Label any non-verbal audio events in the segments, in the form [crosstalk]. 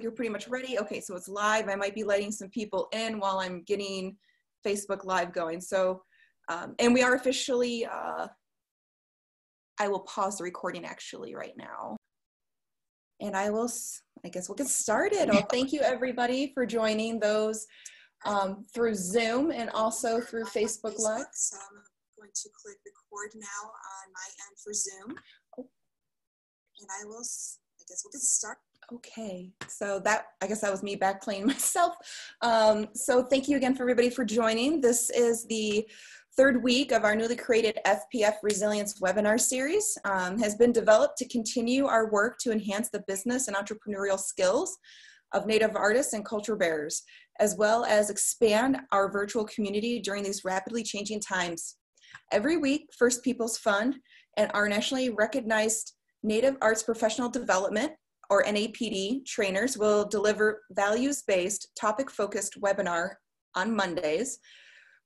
you're pretty much ready. Okay, so it's live. I might be letting some people in while I'm getting Facebook Live going. So, um, and we are officially, uh, I will pause the recording actually right now. And I will, I guess we'll get started. Well, thank you everybody for joining those um, through Zoom and also through Facebook Live. So I'm going to click record now on my end for Zoom. And I will, I guess we'll get started. Okay, so that, I guess that was me back playing [laughs] myself. Um, so thank you again for everybody for joining. This is the third week of our newly created FPF Resilience webinar series. Um, has been developed to continue our work to enhance the business and entrepreneurial skills of Native artists and culture bearers, as well as expand our virtual community during these rapidly changing times. Every week, First Peoples Fund and our nationally recognized Native Arts Professional Development or NAPD trainers will deliver values-based, topic-focused webinar on Mondays,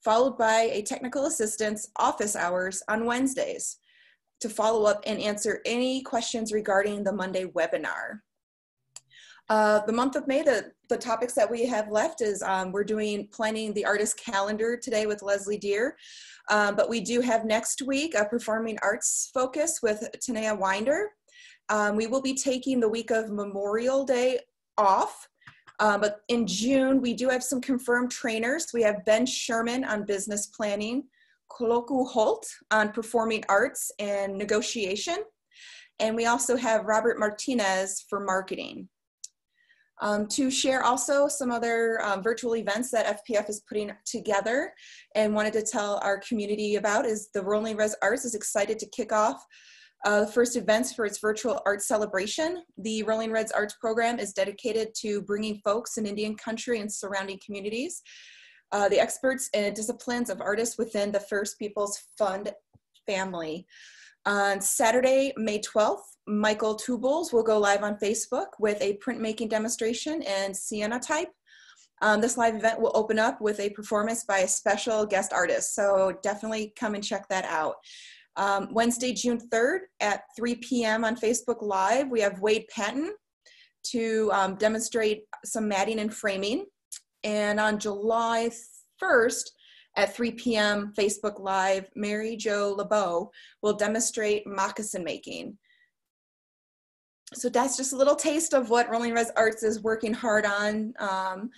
followed by a technical assistance office hours on Wednesdays to follow up and answer any questions regarding the Monday webinar. Uh, the month of May, the, the topics that we have left is um, we're doing planning the artist calendar today with Leslie Deer. Um, but we do have next week a performing arts focus with Tanaya Winder. Um, we will be taking the week of Memorial Day off. Uh, but in June, we do have some confirmed trainers. We have Ben Sherman on business planning, Koloku Holt on performing arts and negotiation. And we also have Robert Martinez for marketing. Um, to share also some other um, virtual events that FPF is putting together and wanted to tell our community about is the Rolling Rez Arts is excited to kick off uh, the first events for its virtual art celebration. The Rolling Rez Arts Program is dedicated to bringing folks in Indian country and surrounding communities, uh, the experts and disciplines of artists within the First Peoples Fund family. On Saturday, May 12th, Michael Tubles will go live on Facebook with a printmaking demonstration and cyanotype. Um, this live event will open up with a performance by a special guest artist, so definitely come and check that out. Um, Wednesday, June 3rd at 3 p.m. on Facebook Live, we have Wade Patton to um, demonstrate some matting and framing. And on July 1st at 3 p.m. Facebook Live, Mary Jo LeBeau will demonstrate moccasin making. So that's just a little taste of what Rolling Rez Arts is working hard on. Um,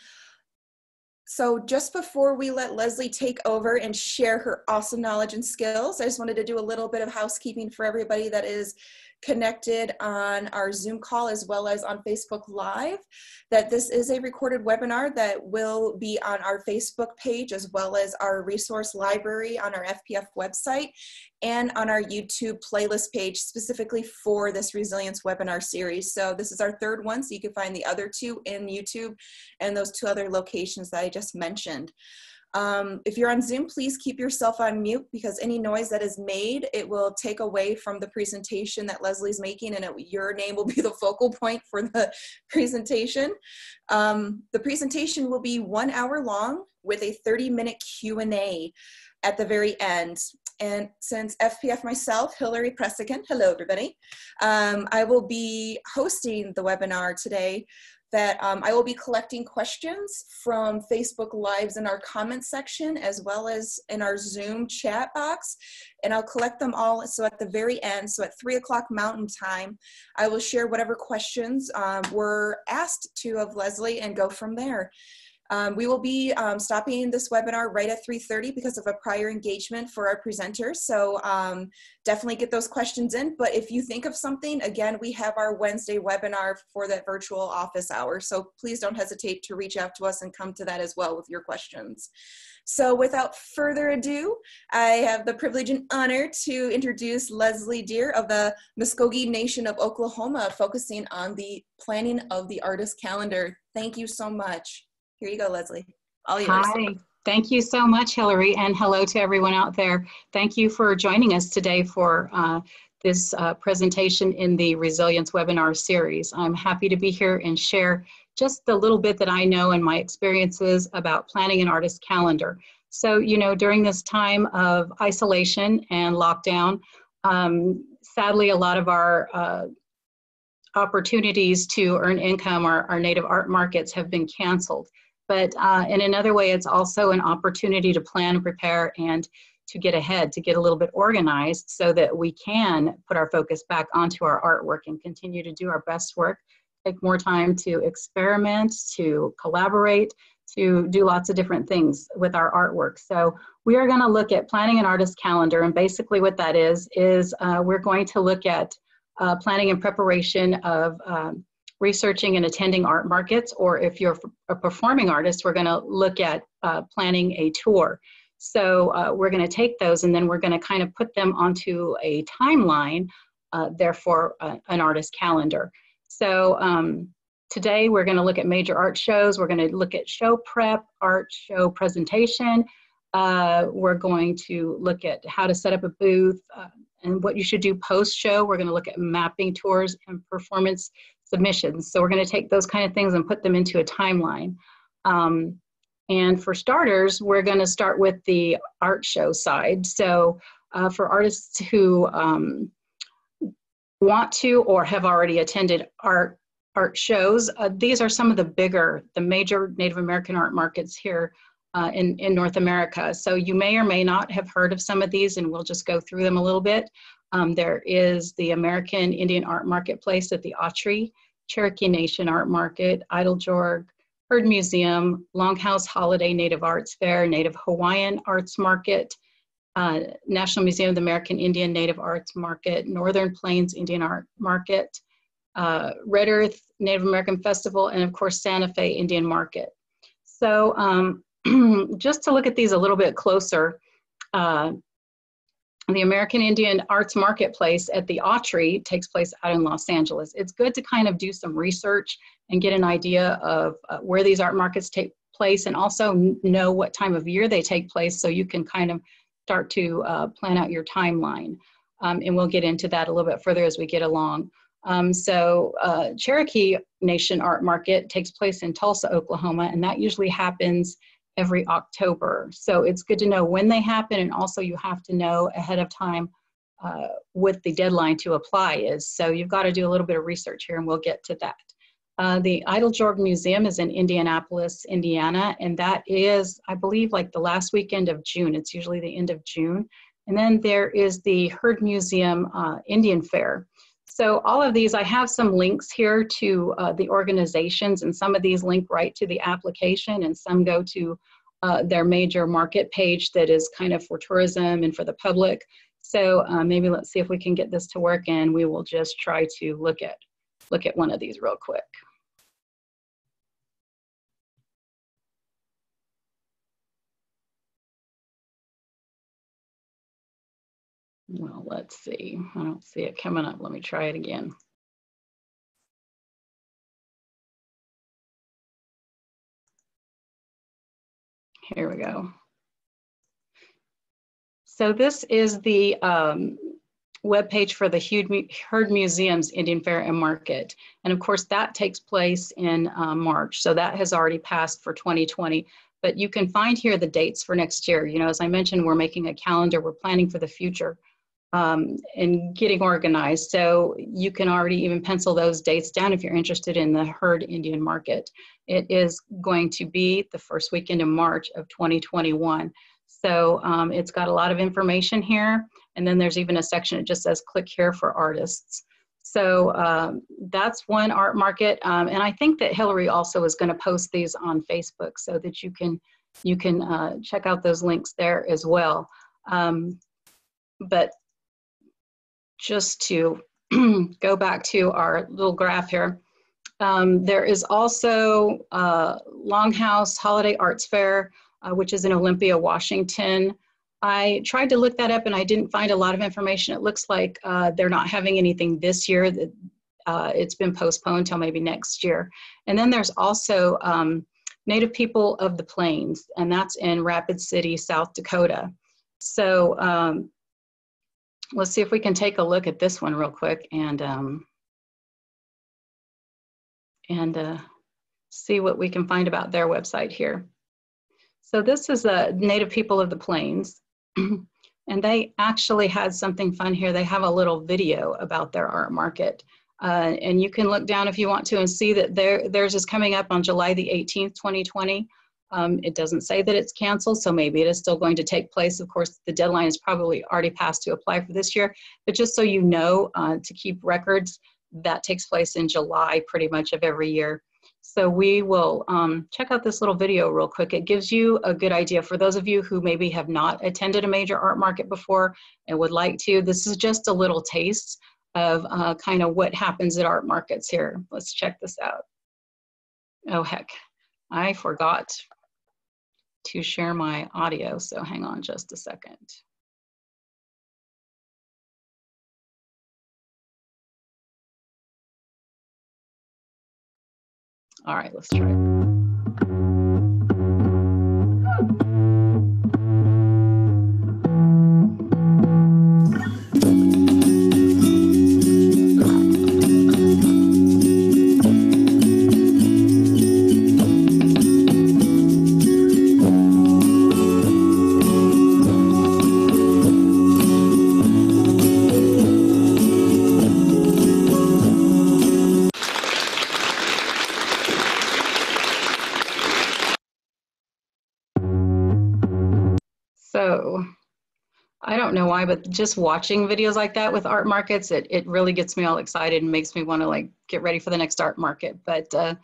so just before we let Leslie take over and share her awesome knowledge and skills, I just wanted to do a little bit of housekeeping for everybody that is connected on our Zoom call as well as on Facebook Live, that this is a recorded webinar that will be on our Facebook page as well as our resource library on our FPF website and on our YouTube playlist page specifically for this resilience webinar series. So this is our third one, so you can find the other two in YouTube and those two other locations that I just mentioned. Um, if you're on Zoom, please keep yourself on mute because any noise that is made, it will take away from the presentation that Leslie's making and it, your name will be the focal point for the [laughs] presentation. Um, the presentation will be one hour long with a 30 minute Q&A at the very end. And since FPF myself, Hillary Pressican, hello everybody, um, I will be hosting the webinar today that um, I will be collecting questions from Facebook Lives in our comment section as well as in our Zoom chat box. And I'll collect them all. So at the very end, so at three o'clock mountain time, I will share whatever questions um, were asked to of Leslie and go from there. Um, we will be um, stopping this webinar right at 3.30 because of a prior engagement for our presenters. So um, definitely get those questions in. But if you think of something, again, we have our Wednesday webinar for that virtual office hour. So please don't hesitate to reach out to us and come to that as well with your questions. So without further ado, I have the privilege and honor to introduce Leslie Deer of the Muscogee Nation of Oklahoma, focusing on the planning of the artist calendar. Thank you so much. Here you go, Leslie. All yours. Hi. Thank you so much, Hillary, and hello to everyone out there. Thank you for joining us today for uh, this uh, presentation in the Resilience webinar series. I'm happy to be here and share just the little bit that I know and my experiences about planning an artist calendar. So, you know, during this time of isolation and lockdown, um, sadly, a lot of our uh, opportunities to earn income, our native art markets have been canceled. But uh, in another way, it's also an opportunity to plan, and prepare, and to get ahead, to get a little bit organized so that we can put our focus back onto our artwork and continue to do our best work, take more time to experiment, to collaborate, to do lots of different things with our artwork. So we are going to look at planning an artist calendar, and basically what that is is uh, we're going to look at uh, planning and preparation of um, researching and attending art markets, or if you're a performing artist, we're going to look at uh, planning a tour. So uh, we're going to take those and then we're going to kind of put them onto a timeline, uh, therefore uh, an artist calendar. So um, today we're going to look at major art shows. We're going to look at show prep, art show presentation. Uh, we're going to look at how to set up a booth uh, and what you should do post show. We're going to look at mapping tours and performance submissions. So we're going to take those kind of things and put them into a timeline. Um, and for starters, we're going to start with the art show side. So uh, for artists who um, want to or have already attended art art shows, uh, these are some of the bigger, the major Native American art markets here uh, in, in North America. So you may or may not have heard of some of these, and we'll just go through them a little bit. Um, there is the American Indian Art Marketplace at the Autry, Cherokee Nation Art Market, Eiteljorg, Heard Museum, Longhouse Holiday Native Arts Fair, Native Hawaiian Arts Market, uh, National Museum of the American Indian Native Arts Market, Northern Plains Indian Art Market, uh, Red Earth Native American Festival, and of course Santa Fe Indian Market. So um, [clears throat] just to look at these a little bit closer, uh, the American Indian Arts Marketplace at the Autry takes place out in Los Angeles. It's good to kind of do some research and get an idea of uh, where these art markets take place and also know what time of year they take place so you can kind of start to uh, plan out your timeline. Um, and we'll get into that a little bit further as we get along. Um, so uh, Cherokee Nation Art Market takes place in Tulsa, Oklahoma, and that usually happens every October. So it's good to know when they happen, and also you have to know ahead of time uh, what the deadline to apply is. So you've got to do a little bit of research here, and we'll get to that. Uh, the Eiteljorg Museum is in Indianapolis, Indiana, and that is, I believe, like the last weekend of June. It's usually the end of June. And then there is the Heard Museum uh, Indian Fair. So all of these, I have some links here to uh, the organizations, and some of these link right to the application, and some go to uh, their major market page that is kind of for tourism and for the public. So uh, maybe let's see if we can get this to work, and we will just try to look at look at one of these real quick. Well, let's see. I don't see it coming up. Let me try it again. Here we go. So this is the um, webpage for the Heard Museum's Indian Fair and Market. And of course, that takes place in uh, March. So that has already passed for 2020. But you can find here the dates for next year. You know, as I mentioned, we're making a calendar, we're planning for the future um, and getting organized. So you can already even pencil those dates down if you're interested in the Heard Indian Market. It is going to be the first weekend in March of 2021. So um, it's got a lot of information here. And then there's even a section that just says click here for artists. So um, that's one art market. Um, and I think that Hillary also is going to post these on Facebook so that you can you can uh, check out those links there as well. Um, but just to [clears throat] go back to our little graph here, um, there is also uh, Longhouse Holiday Arts Fair, uh, which is in Olympia, Washington. I tried to look that up and I didn't find a lot of information. It looks like uh, they're not having anything this year. That uh, it's been postponed till maybe next year. And then there's also um, Native People of the Plains, and that's in Rapid City, South Dakota. So um, let's see if we can take a look at this one real quick and um, and uh, see what we can find about their website here. So this is the Native People of the Plains. [clears throat] and they actually had something fun here. They have a little video about their art market. Uh, and you can look down if you want to and see that there, theirs is coming up on July the 18th, 2020. Um, it doesn't say that it's canceled, so maybe it is still going to take place. Of course, the deadline is probably already passed to apply for this year, but just so you know, uh, to keep records, that takes place in July pretty much of every year. So we will um, check out this little video real quick. It gives you a good idea for those of you who maybe have not attended a major art market before and would like to. This is just a little taste of uh, kind of what happens at art markets here. Let's check this out. Oh heck, I forgot to share my audio, so hang on just a second. All right, let's try it. Just watching videos like that with art markets, it, it really gets me all excited and makes me want to like get ready for the next art market. But uh,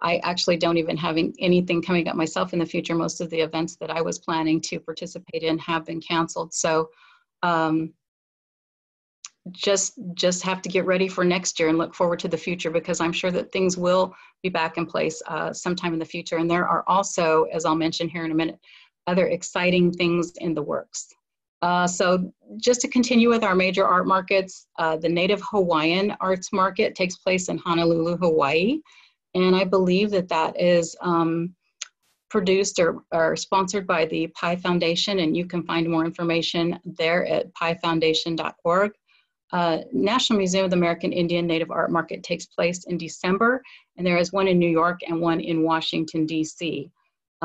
I actually don't even have anything coming up myself in the future. Most of the events that I was planning to participate in have been canceled. So um, just just have to get ready for next year and look forward to the future because I'm sure that things will be back in place uh, sometime in the future. And there are also, as I'll mention here in a minute, other exciting things in the works. Uh, so just to continue with our major art markets, uh, the Native Hawaiian Arts Market takes place in Honolulu, Hawaii. And I believe that that is um, produced or, or, sponsored by the PA'I Foundation, and you can find more information there at paifoundation.org. Uh, National Museum of the American Indian Native Art Market takes place in December, and there is one in New York and one in Washington, D.C.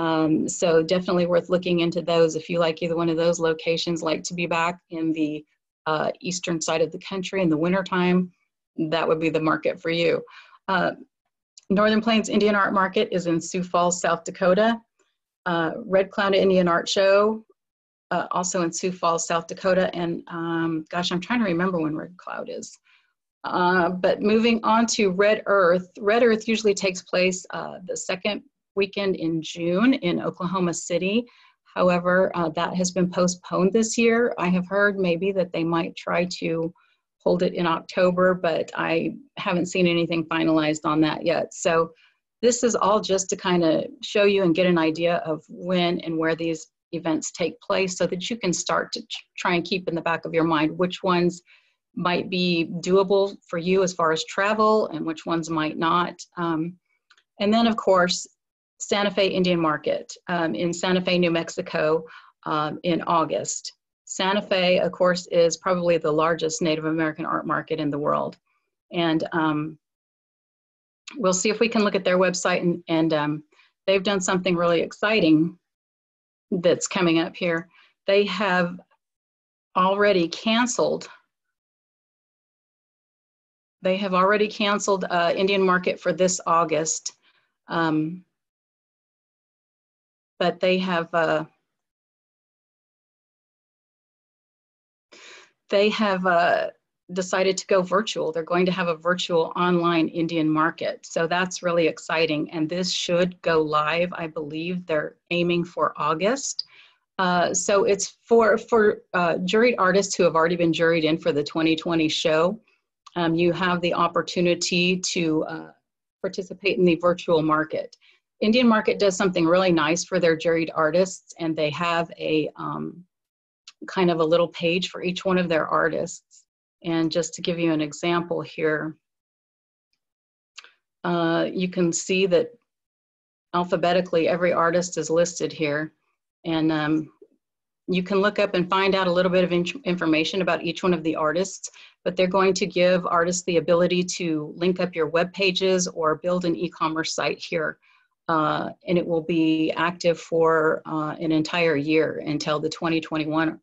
Um, so definitely worth looking into those if you like either one of those locations, like to be back in the uh, eastern side of the country in the wintertime, that would be the market for you. Uh, Northern Plains Indian Art Market is in Sioux Falls, South Dakota. Uh, Red Cloud Indian Art Show, uh, also in Sioux Falls, South Dakota. And um, gosh, I'm trying to remember when Red Cloud is. Uh, but moving on to Red Earth, Red Earth usually takes place uh, the second weekend in June in Oklahoma City. However, uh, that has been postponed this year. I have heard maybe that they might try to hold it in October, but I haven't seen anything finalized on that yet. So this is all just to kind of show you and get an idea of when and where these events take place so that you can start to try and keep in the back of your mind which ones might be doable for you as far as travel and which ones might not. Um, and then, of course, Santa Fe Indian Market um, in Santa Fe, New Mexico um, in August. Santa Fe, of course, is probably the largest Native American art market in the world. And um, we'll see if we can look at their website and, and um, they've done something really exciting that's coming up here. They have already canceled they have already canceled uh, Indian Market for this August. Um, but they have uh, they have uh, decided to go virtual. They're going to have a virtual online Indian market. So that's really exciting. And this should go live, I believe they're aiming for August. Uh, so it's for, for uh, juried artists who have already been juried in for the 2020 show. Um, you have the opportunity to uh, participate in the virtual market. Indian Market does something really nice for their juried artists, and they have a um, kind of a little page for each one of their artists. And just to give you an example here, uh, you can see that alphabetically every artist is listed here. And um, you can look up and find out a little bit of in information about each one of the artists, but they're going to give artists the ability to link up your web pages or build an e-commerce site here uh, and it will be active for uh, an entire year until the 2021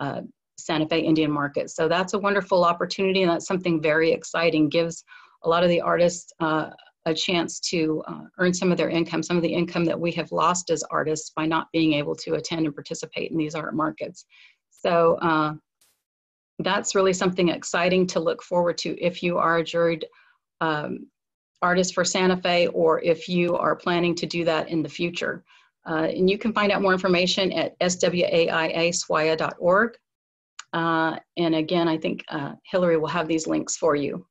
uh, Santa Fe Indian Market. So that's a wonderful opportunity and that's something very exciting. Gives a lot of the artists uh, a chance to uh, earn some of their income, some of the income that we have lost as artists by not being able to attend and participate in these art markets. So uh, that's really something exciting to look forward to if you are a juried um, artist for Santa Fe or if you are planning to do that in the future. Uh, and you can find out more information at swaiaswaya.org. Uh, and again, I think uh, Hillary will have these links for you.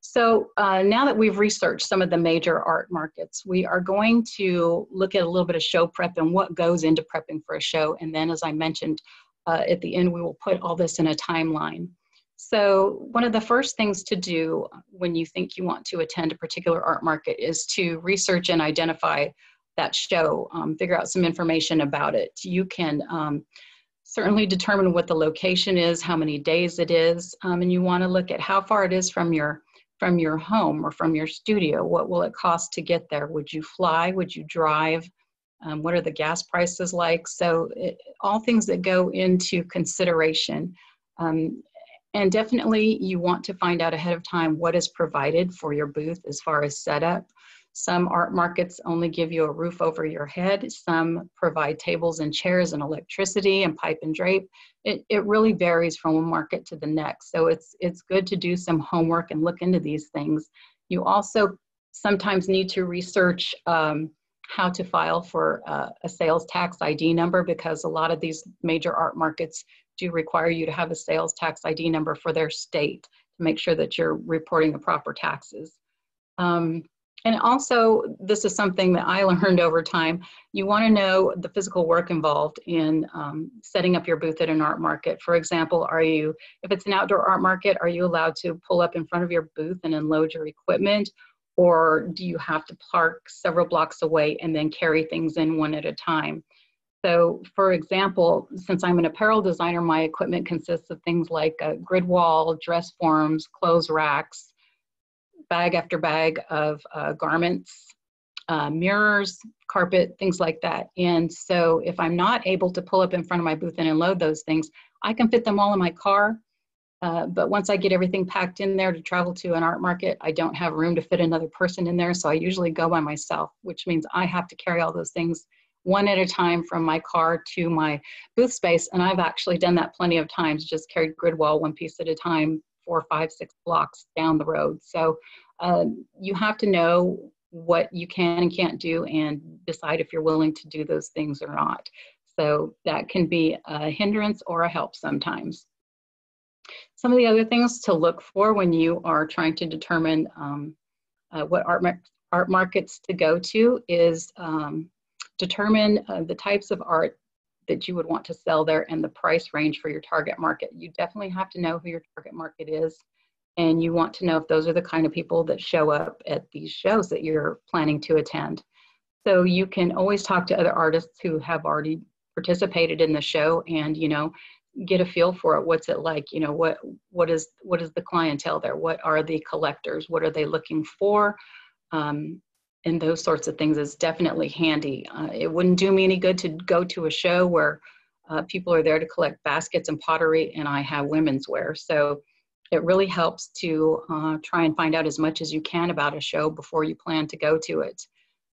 So uh, now that we've researched some of the major art markets, we are going to look at a little bit of show prep and what goes into prepping for a show. And then, as I mentioned, uh, at the end, we will put all this in a timeline. So one of the first things to do when you think you want to attend a particular art market is to research and identify that show, um, figure out some information about it. You can um, certainly determine what the location is, how many days it is, um, and you want to look at how far it is from your from your home or from your studio. What will it cost to get there? Would you fly? Would you drive? Um, what are the gas prices like? So it, all things that go into consideration. Um, and definitely you want to find out ahead of time what is provided for your booth as far as setup. Some art markets only give you a roof over your head. Some provide tables and chairs and electricity and pipe and drape. It, it really varies from one market to the next. So it's, it's good to do some homework and look into these things. You also sometimes need to research um, how to file for uh, a sales tax ID number because a lot of these major art markets do require you to have a sales tax ID number for their state to make sure that you're reporting the proper taxes. Um, and also, this is something that I [laughs] learned over time. You want to know the physical work involved in um, setting up your booth at an art market. For example, are you, if it's an outdoor art market, are you allowed to pull up in front of your booth and unload your equipment? Or do you have to park several blocks away and then carry things in one at a time? So, for example, since I'm an apparel designer, my equipment consists of things like a grid wall, dress forms, clothes racks, bag after bag of uh, garments, uh, mirrors, carpet, things like that. And so if I'm not able to pull up in front of my booth and unload those things, I can fit them all in my car. Uh, but once I get everything packed in there to travel to an art market, I don't have room to fit another person in there. So I usually go by myself, which means I have to carry all those things one at a time from my car to my booth space. And I've actually done that plenty of times, just carried grid wall one piece at a time four, five, six blocks down the road. So um, you have to know what you can and can't do and decide if you're willing to do those things or not. So that can be a hindrance or a help sometimes. Some of the other things to look for when you are trying to determine um, uh, what art, mar art markets to go to is um, determine uh, the types of art that you would want to sell there and the price range for your target market. You definitely have to know who your target market is and you want to know if those are the kind of people that show up at these shows that you're planning to attend. So you can always talk to other artists who have already participated in the show and you know get a feel for it. What's it like? You know what what is what is the clientele there? What are the collectors? What are they looking for? Um, and those sorts of things is definitely handy. Uh, it wouldn't do me any good to go to a show where uh, people are there to collect baskets and pottery and I have women's wear. So it really helps to uh, try and find out as much as you can about a show before you plan to go to it.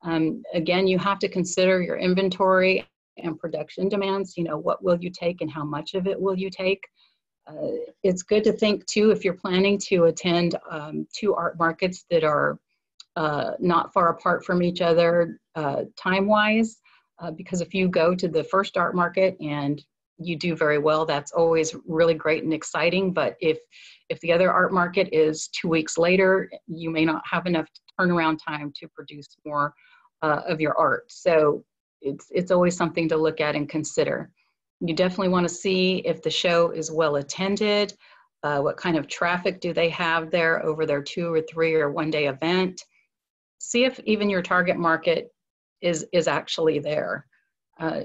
Um, again, you have to consider your inventory and production demands. You know, what will you take and how much of it will you take? Uh, it's good to think too if you're planning to attend um, two art markets that are uh, not far apart from each other uh, time wise. Uh, because if you go to the first art market and you do very well, that's always really great and exciting. But if if the other art market is two weeks later, you may not have enough turnaround time to produce more uh, of your art. So it's it's always something to look at and consider. You definitely want to see if the show is well attended. Uh, what kind of traffic do they have there over their two or three or one day event? See if even your target market is is actually there. Uh,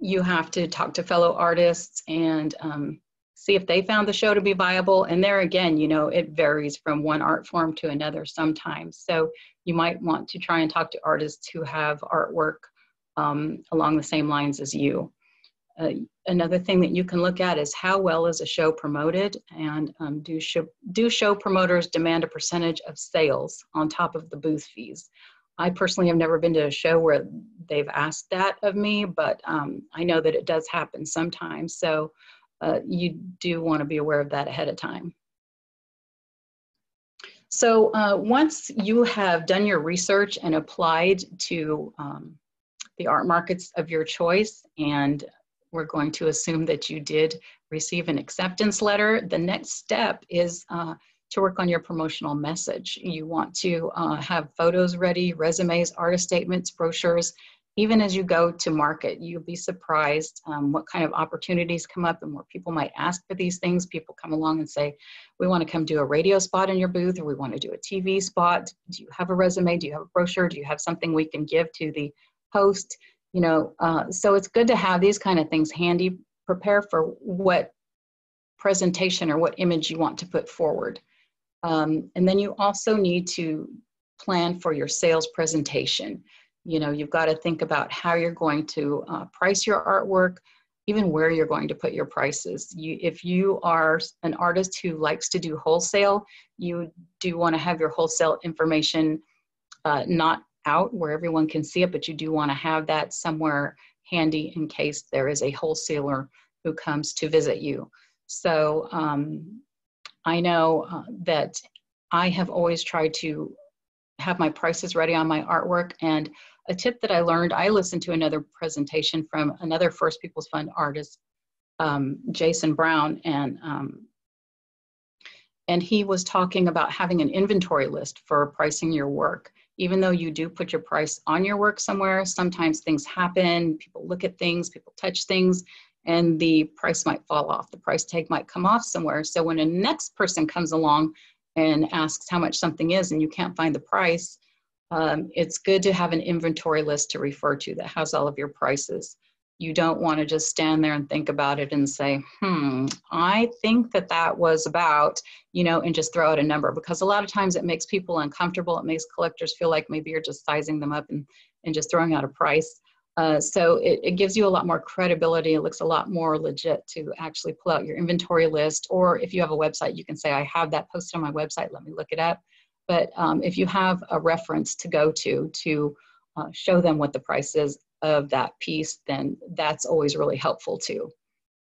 you have to talk to fellow artists and um, see if they found the show to be viable. And there again, you know, it varies from one art form to another sometimes. So you might want to try and talk to artists who have artwork um, along the same lines as you. uh, another thing that you can look at is how well is a show promoted and um, do, show, do show promoters demand a percentage of sales on top of the booth fees? I personally have never been to a show where they've asked that of me, but um, I know that it does happen sometimes. So uh, you do want to be aware of that ahead of time. So uh, once you have done your research and applied to um, the art markets of your choice, and we're going to assume that you did receive an acceptance letter, the next step is uh, to work on your promotional message. You want to uh, have photos ready, resumes, artist statements, brochures, even as you go to market, you'll be surprised um, what kind of opportunities come up and where people might ask for these things. People come along and say, we want to come do a radio spot in your booth or we want to do a TV spot. Do you have a resume? Do you have a brochure? Do you have something we can give to the host? You know, uh, so it's good to have these kind of things handy. Prepare for what presentation or what image you want to put forward. Um, and then you also need to plan for your sales presentation you know you've got to think about how you're going to uh, price your artwork even where you're going to put your prices you if you are an artist who likes to do wholesale you do want to have your wholesale information uh, not out where everyone can see it but you do want to have that somewhere handy in case there is a wholesaler who comes to visit you so um, i know uh, that i have always tried to have my prices ready on my artwork and a tip that I learned, I listened to another presentation from another First Peoples Fund artist, um, Jason Brown, and um, and he was talking about having an inventory list for pricing your work. Even though you do put your price on your work somewhere, sometimes things happen, people look at things, people touch things, and the price might fall off. The price tag might come off somewhere. So when a next person comes along and asks how much something is and you can't find the price, um, it's good to have an inventory list to refer to that has all of your prices. You don't want to just stand there and think about it and say, hmm, I think that that was about, you know, and just throw out a number because a lot of times it makes people uncomfortable. It makes collectors feel like maybe you're just sizing them up and, and just throwing out a price. Uh, so it, it gives you a lot more credibility. It looks a lot more legit to actually pull out your inventory list. Or if you have a website, you can say, I have that posted on my website. Let me look it up. But um, if you have a reference to go to to uh, show them what the price is of that piece, then that's always really helpful too.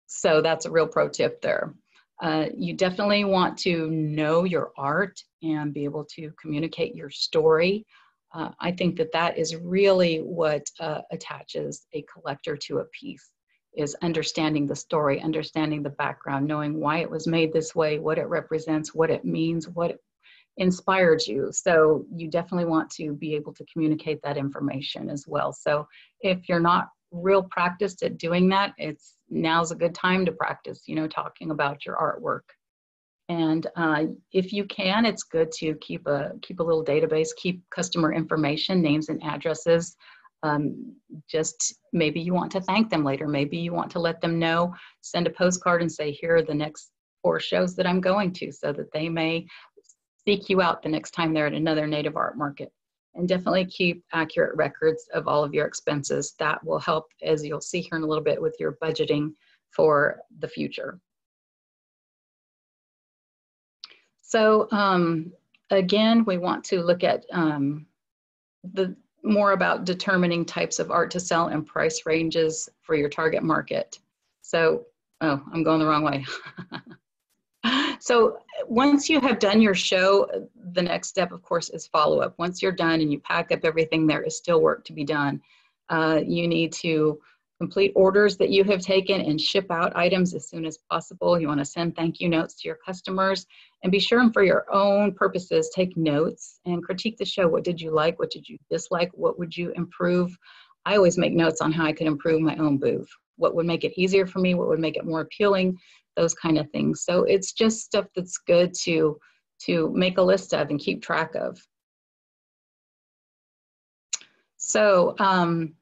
So that's a real pro tip there. Uh, you definitely want to know your art and be able to communicate your story. Uh, I think that that is really what uh, attaches a collector to a piece is understanding the story, understanding the background, knowing why it was made this way, what it represents, what it means, what inspired you. So you definitely want to be able to communicate that information as well. So if you're not real practiced at doing that, it's now's a good time to practice, you know, talking about your artwork. And uh, if you can, it's good to keep a keep a little database, keep customer information, names and addresses. Um, just maybe you want to thank them later. Maybe you want to let them know, send a postcard and say, here are the next four shows that I'm going to so that they may seek you out the next time they're at another native art market. And definitely keep accurate records of all of your expenses. That will help, as you'll see here in a little bit, with your budgeting for the future. So um, again, we want to look at um, the more about determining types of art to sell and price ranges for your target market. So, oh, I'm going the wrong way. [laughs] So once you have done your show, the next step, of course, is follow up. Once you're done and you pack up everything, there is still work to be done. Uh, you need to complete orders that you have taken and ship out items as soon as possible. You want to send thank you notes to your customers and be sure and for your own purposes, take notes and critique the show. What did you like? What did you dislike? What would you improve? I always make notes on how I could improve my own booth. What would make it easier for me? What would make it more appealing? Those kind of things. So it's just stuff that's good to, to make a list of and keep track of. So um,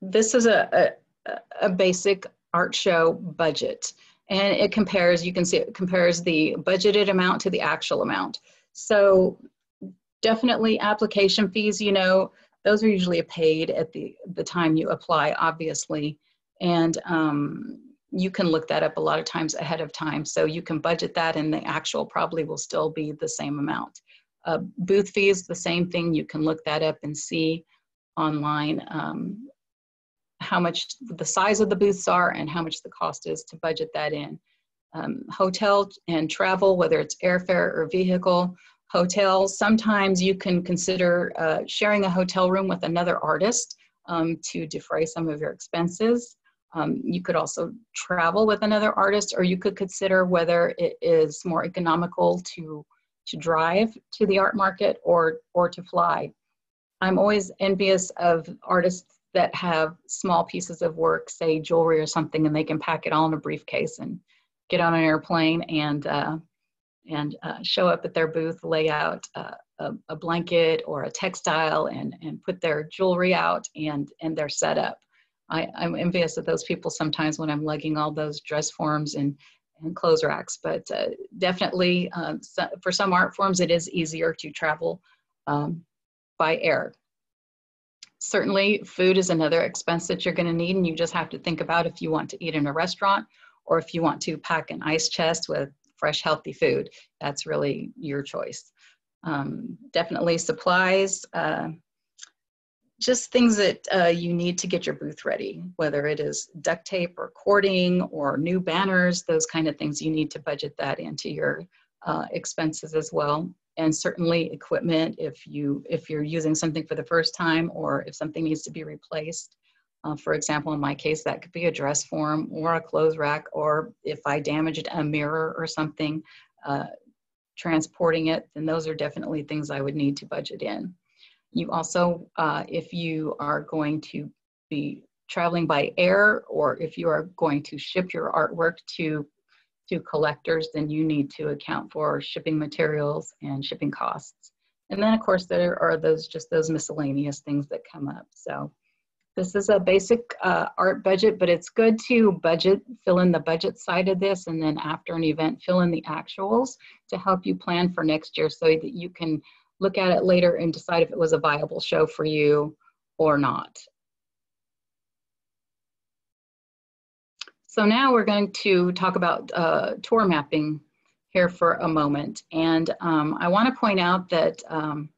this is a, a, a basic art show budget and it compares, you can see it compares the budgeted amount to the actual amount. So definitely application fees, you know, those are usually paid at the, the time you apply, obviously. And um, you can look that up a lot of times ahead of time. So you can budget that and the actual probably will still be the same amount. Uh, booth fees, the same thing. You can look that up and see online um, how much the size of the booths are and how much the cost is to budget that in. Um, hotel and travel, whether it's airfare or vehicle, hotels, sometimes you can consider uh, sharing a hotel room with another artist um, to defray some of your expenses. Um, you could also travel with another artist, or you could consider whether it is more economical to to drive to the art market or or to fly. I'm always envious of artists that have small pieces of work, say jewelry or something, and they can pack it all in a briefcase and get on an airplane and uh, and uh, show up at their booth, lay out uh, a, a, blanket or a textile, and and put their jewelry out, and and they're set up. I, I'm envious of those people sometimes when I'm lugging all those dress forms and and clothes racks, but uh, definitely um, so for some art forms, it is easier to travel um, by air. Certainly, food is another expense that you're going to need, and you just have to think about if you want to eat in a restaurant or if you want to pack an ice chest with fresh, healthy food. That's really your choice. Um, definitely supplies, uh, just things that uh, you need to get your booth ready, whether it is duct tape or cording or new banners, those kind of things, you need to budget that into your uh, expenses as well. And certainly equipment, if, you, if you're using something for the first time or if something needs to be replaced, uh, for example, in my case, that could be a dress form or a clothes rack, or if I damaged a mirror or something, uh, transporting it, then those are definitely things I would need to budget in. You also, uh, if you are going to be traveling by air or if you are going to ship your artwork to to collectors, then you need to account for shipping materials and shipping costs. And then of course there are those just those miscellaneous things that come up. So this is a basic uh, art budget, but it's good to budget, fill in the budget side of this, and then after an event, fill in the actuals to help you plan for next year so that you can look at it later and decide if it was a viable show for you or not. So now we're going to talk about uh, tour mapping here for a moment. And um, I want to point out that um,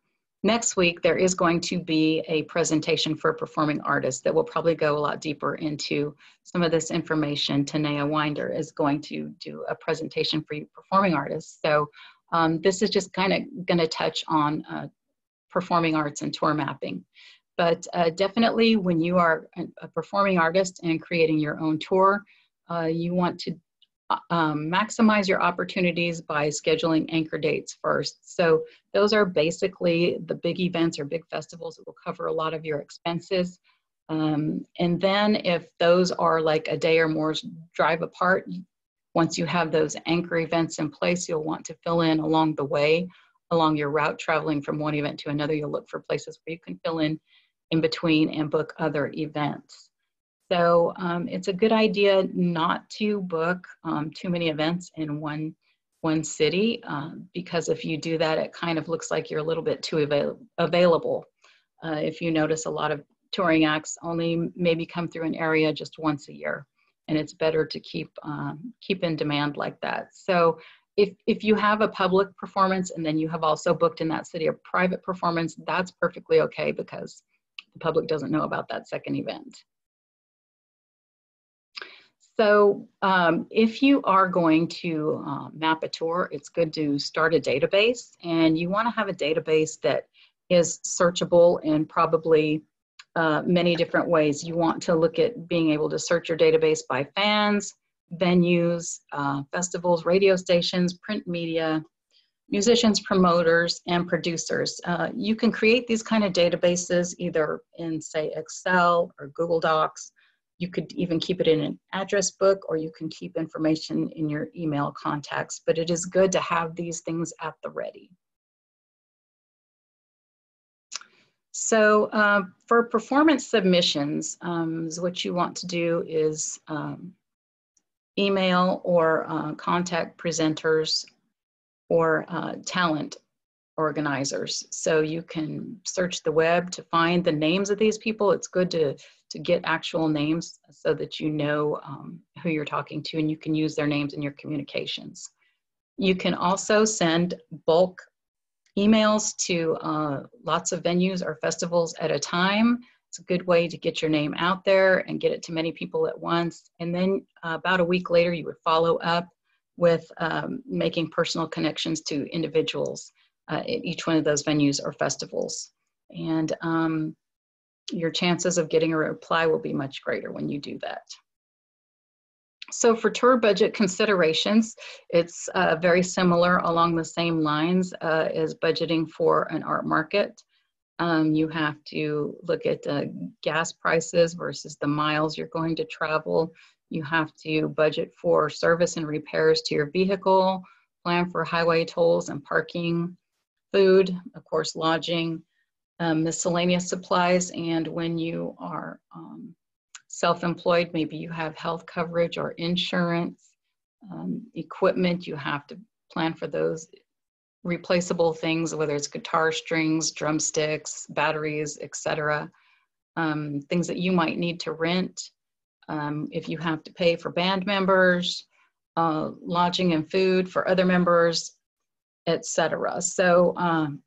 Next week, there is going to be a presentation for performing artists that will probably go a lot deeper into some of this information. Tanaya Winder is going to do a presentation for you performing artists. So um, this is just kind of going to touch on uh, performing arts and tour mapping. But uh, definitely when you are a performing artist and creating your own tour, uh, you want to um, maximize your opportunities by scheduling anchor dates first. So those are basically the big events or big festivals that will cover a lot of your expenses. Um, and then if those are like a day or more drive apart, once you have those anchor events in place, you'll want to fill in along the way, along your route traveling from one event to another. You'll look for places where you can fill in in between and book other events. So um, it's a good idea not to book um, too many events in one one city uh, because if you do that, it kind of looks like you're a little bit too avail available. Uh, if you notice a lot of touring acts only maybe come through an area just once a year, and it's better to keep um, keep in demand like that. So if if you have a public performance and then you have also booked in that city a private performance, that's perfectly okay because the public doesn't know about that second event. So um, if you are going to uh, map a tour, it's good to start a database and you wanna have a database that is searchable and probably uh, many different ways. You want to look at being able to search your database by fans, venues, uh, festivals, radio stations, print media, musicians, promoters, and producers. Uh, you can create these kind of databases either in say Excel or Google Docs you could even keep it in an address book or you can keep information in your email contacts, but it is good to have these things at the ready. So uh, for performance submissions, um, what you want to do is um, email or uh, contact presenters or uh, talent organizers. So you can search the web to find the names of these people. It's good to to get actual names so that you know um, who you're talking to and you can use their names in your communications. You can also send bulk emails to uh, lots of venues or festivals at a time. It's a good way to get your name out there and get it to many people at once. And then uh, about a week later, you would follow up with um, making personal connections to individuals uh, at each one of those venues or festivals. And um, your chances of getting a reply will be much greater when you do that. So for tour budget considerations, it's uh, very similar along the same lines uh, as budgeting for an art market. Um, you have to look at gas prices versus the miles you're going to travel. You have to budget for service and repairs to your vehicle, plan for highway tolls and parking, food, of course, lodging, um, miscellaneous supplies, and when you are um, self-employed, maybe you have health coverage or insurance, um, equipment, you have to plan for those replaceable things, whether it's guitar strings, drumsticks, batteries, etc. Um, things that you might need to rent. Um, if you have to pay for band members, uh, lodging and food for other members, etc. So um,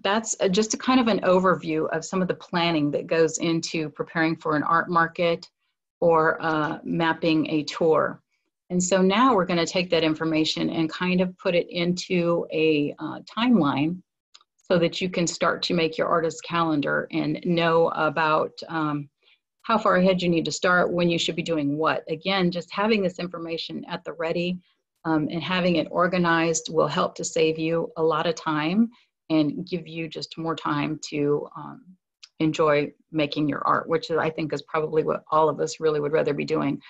that's a, just a kind of an overview of some of the planning that goes into preparing for an art market or uh, mapping a tour. And so now we're going to take that information and kind of put it into a uh, timeline so that you can start to make your artist calendar and know about um, how far ahead you need to start, when you should be doing what. Again, just having this information at the ready um, and having it organized will help to save you a lot of time and give you just more time to um, enjoy making your art, which I think is probably what all of us really would rather be doing.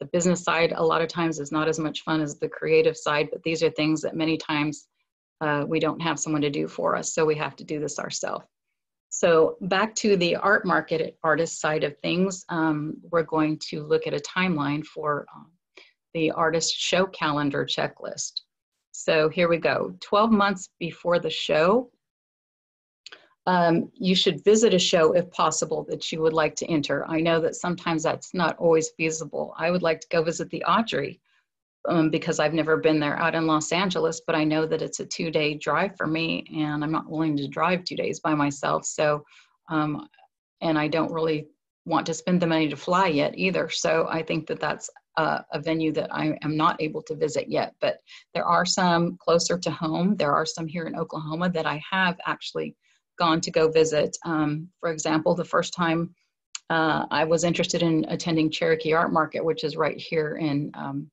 The business side, a lot of times, is not as much fun as the creative side, but these are things that many times uh, we don't have someone to do for us, so we have to do this ourselves. So back to the art market artist side of things, um, we're going to look at a timeline for um, the artist show calendar checklist. So here we go. 12 months before the show, um, you should visit a show if possible that you would like to enter. I know that sometimes that's not always feasible. I would like to go visit the Autry um, because I've never been there out in Los Angeles, but I know that it's a two day drive for me and I'm not willing to drive two days by myself. So, um, and I don't really want to spend the money to fly yet either. So I think that that's uh, a venue that I am not able to visit yet, but there are some closer to home. There are some here in Oklahoma that I have actually gone to go visit. Um, for example, the first time uh, I was interested in attending Cherokee Art Market, which is right here in um,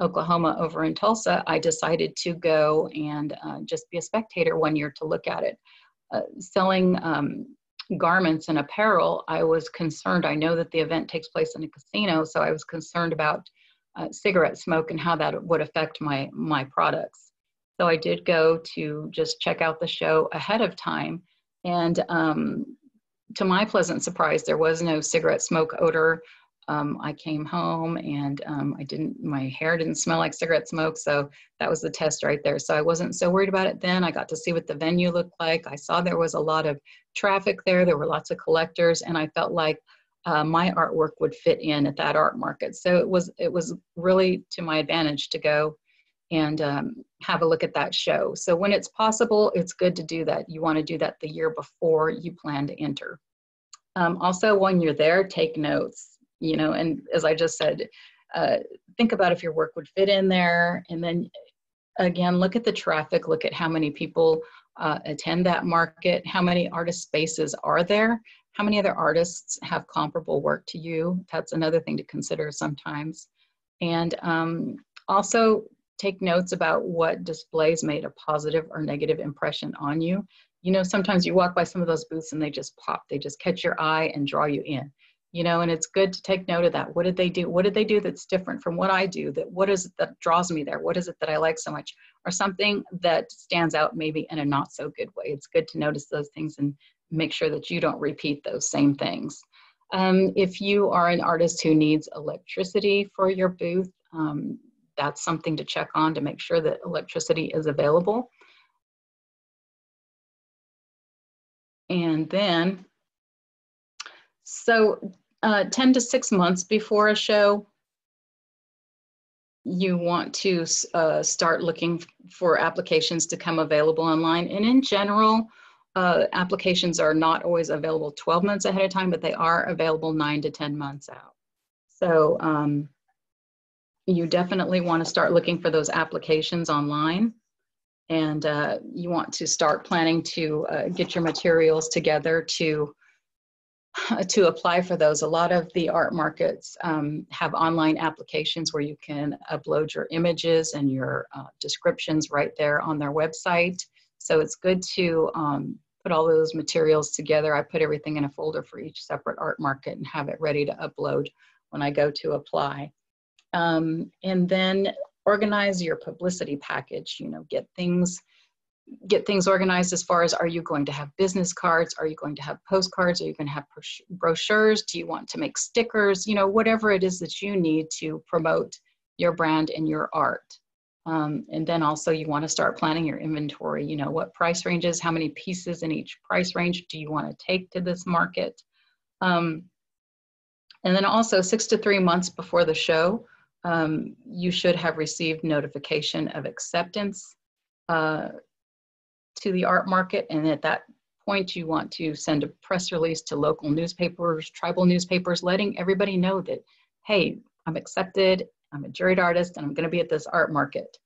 Oklahoma over in Tulsa, I decided to go and uh, just be a spectator one year to look at it. Uh, selling um, garments and apparel, I was concerned. I know that the event takes place in a casino, so I was concerned about uh, cigarette smoke and how that would affect my my products. So I did go to just check out the show ahead of time, and um, to my pleasant surprise, there was no cigarette smoke odor um, I came home and um, I didn't, my hair didn't smell like cigarette smoke. So that was the test right there. So I wasn't so worried about it then. I got to see what the venue looked like. I saw there was a lot of traffic there. There were lots of collectors and I felt like uh, my artwork would fit in at that art market. So it was, it was really to my advantage to go and um, have a look at that show. So when it's possible, it's good to do that. You want to do that the year before you plan to enter. Um, also, when you're there, take notes you know and as i just said uh, think about if your work would fit in there. And then again look at the traffic look at how many people uh, attend that market how many artist spaces are there how many other artists have comparable work to you. That's another thing to consider sometimes. And um, also take notes about what displays made a positive or negative impression on you. You know sometimes you walk by some of those booths and they just pop they just catch your eye and draw you in you know and it's good to take note of that. What did they do? What did they do that's different from what i do that what is it that draws me there? What is it that i like so much? Or something that stands out maybe in a not so good way. It's good to notice those things and make sure that you don't repeat those same things. Um, if you are an artist who needs electricity for your booth um, that's something to check on to make sure that electricity is available. And then so uh, 10 to 6 months before a show, you want to uh, start looking for applications to come available online. And in general, uh, applications are not always available 12 months ahead of time, but they are available 9 to 10 months out. So um, you definitely want to start looking for those applications online and uh, you want to start planning to uh, get your materials together to [laughs] to apply for those. A lot of the art markets um, have online applications where you can upload your images and your uh, descriptions right there on their website. So it's good to um, put all those materials together. I put everything in a folder for each separate art market and have it ready to upload when I go to apply. Um, and then organize your publicity package, you know, get things get things organized as far as are you going to have business cards? Are you going to have postcards? Are you going to have brochures? Do you want to make stickers? You know whatever it is that you need to promote your brand and your art. Um, and then also you want to start planning your inventory. You know what price ranges how many pieces in each price range do you want to take to this market? Um, and then also six to three months before the show um, you should have received notification of acceptance. Uh, to the art market. And at that point, you want to send a press release to local newspapers, tribal newspapers, letting everybody know that, hey, I'm accepted, I'm a juried artist, and I'm going to be at this art market.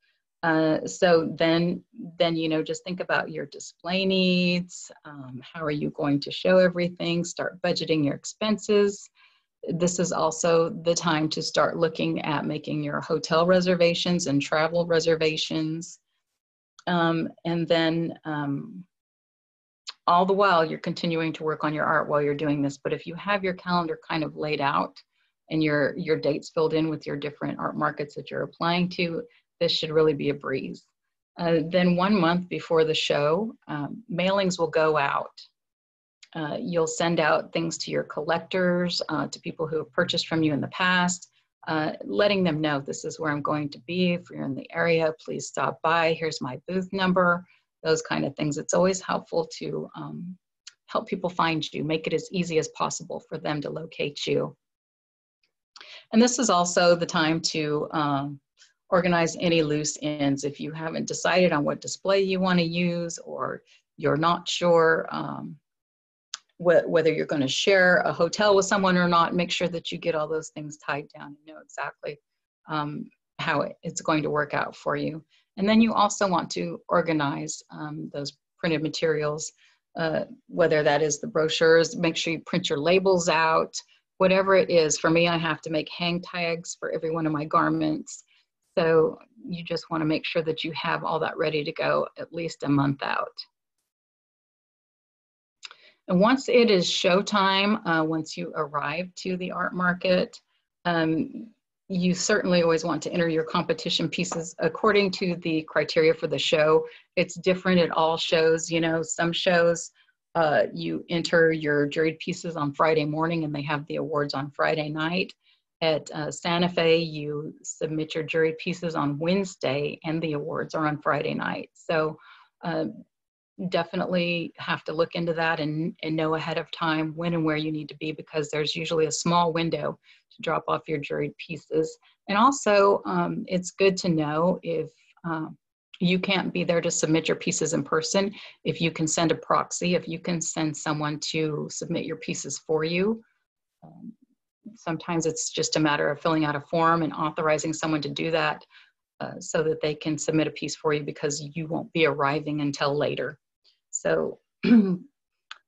Uh, so then, then you know, just think about your display needs. Um, how are you going to show everything? Start budgeting your expenses this is also the time to start looking at making your hotel reservations and travel reservations. Um, and then um, all the while you're continuing to work on your art while you're doing this. But if you have your calendar kind of laid out and your, your dates filled in with your different art markets that you're applying to, this should really be a breeze. Uh, then one month before the show, um, mailings will go out uh, you'll send out things to your collectors, uh, to people who have purchased from you in the past, uh, letting them know this is where I'm going to be. If you're in the area, please stop by. Here's my booth number, those kind of things. It's always helpful to um, help people find you, make it as easy as possible for them to locate you. And this is also the time to um, organize any loose ends. If you haven't decided on what display you want to use or you're not sure, um, wh whether you're going to share a hotel with someone or not, make sure that you get all those things tied down and know exactly um, how it, it's going to work out for you. And then you also want to organize um, those printed materials, uh, whether that is the brochures, make sure you print your labels out, whatever it is. For me, I have to make hang tags for every one of my garments. So you just want to make sure that you have all that ready to go at least a month out. And once it is showtime, uh, once you arrive to the art market, um, you certainly always want to enter your competition pieces according to the criteria for the show. It's different at all shows. You know, some shows uh, you enter your juried pieces on Friday morning and they have the awards on Friday night. At uh, Santa Fe, you submit your juried pieces on Wednesday and the awards are on Friday night. So uh, definitely have to look into that and, and know ahead of time when and where you need to be because there's usually a small window to drop off your juried pieces. And also, um, it's good to know if um, you can't be there to submit your pieces in person, if you can send a proxy, if you can send someone to submit your pieces for you. Um, sometimes it's just a matter of filling out a form and authorizing someone to do that uh, so that they can submit a piece for you because you won't be arriving until later. So [clears throat]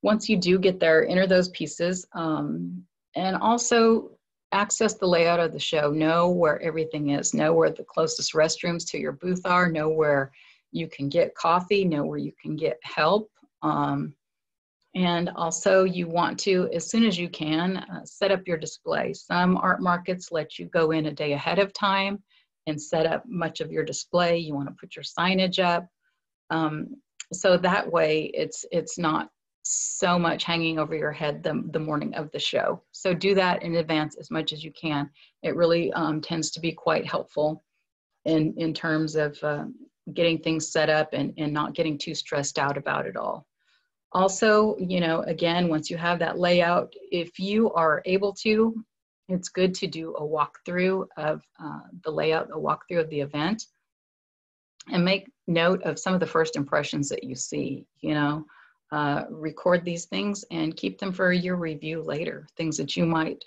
once you do get there, enter those pieces um, and also access the layout of the show. Know where everything is. Know where the closest restrooms to your booth are. Know where you can get coffee. Know where you can get help. Um, and also you want to, as soon as you can, uh, set up your display. Some art markets let you go in a day ahead of time and set up much of your display. You want to put your signage up. Um, so that way it's it's not so much hanging over your head the, the morning of the show. So do that in advance as much as you can. It really um, tends to be quite helpful in, in terms of uh, getting things set up and, and not getting too stressed out about it all. Also, you know, again, once you have that layout, if you are able to, it's good to do a walkthrough of uh, the layout, a walkthrough of the event, and make note of some of the first impressions that you see, you know. Uh, record these things and keep them for your review later, things that you might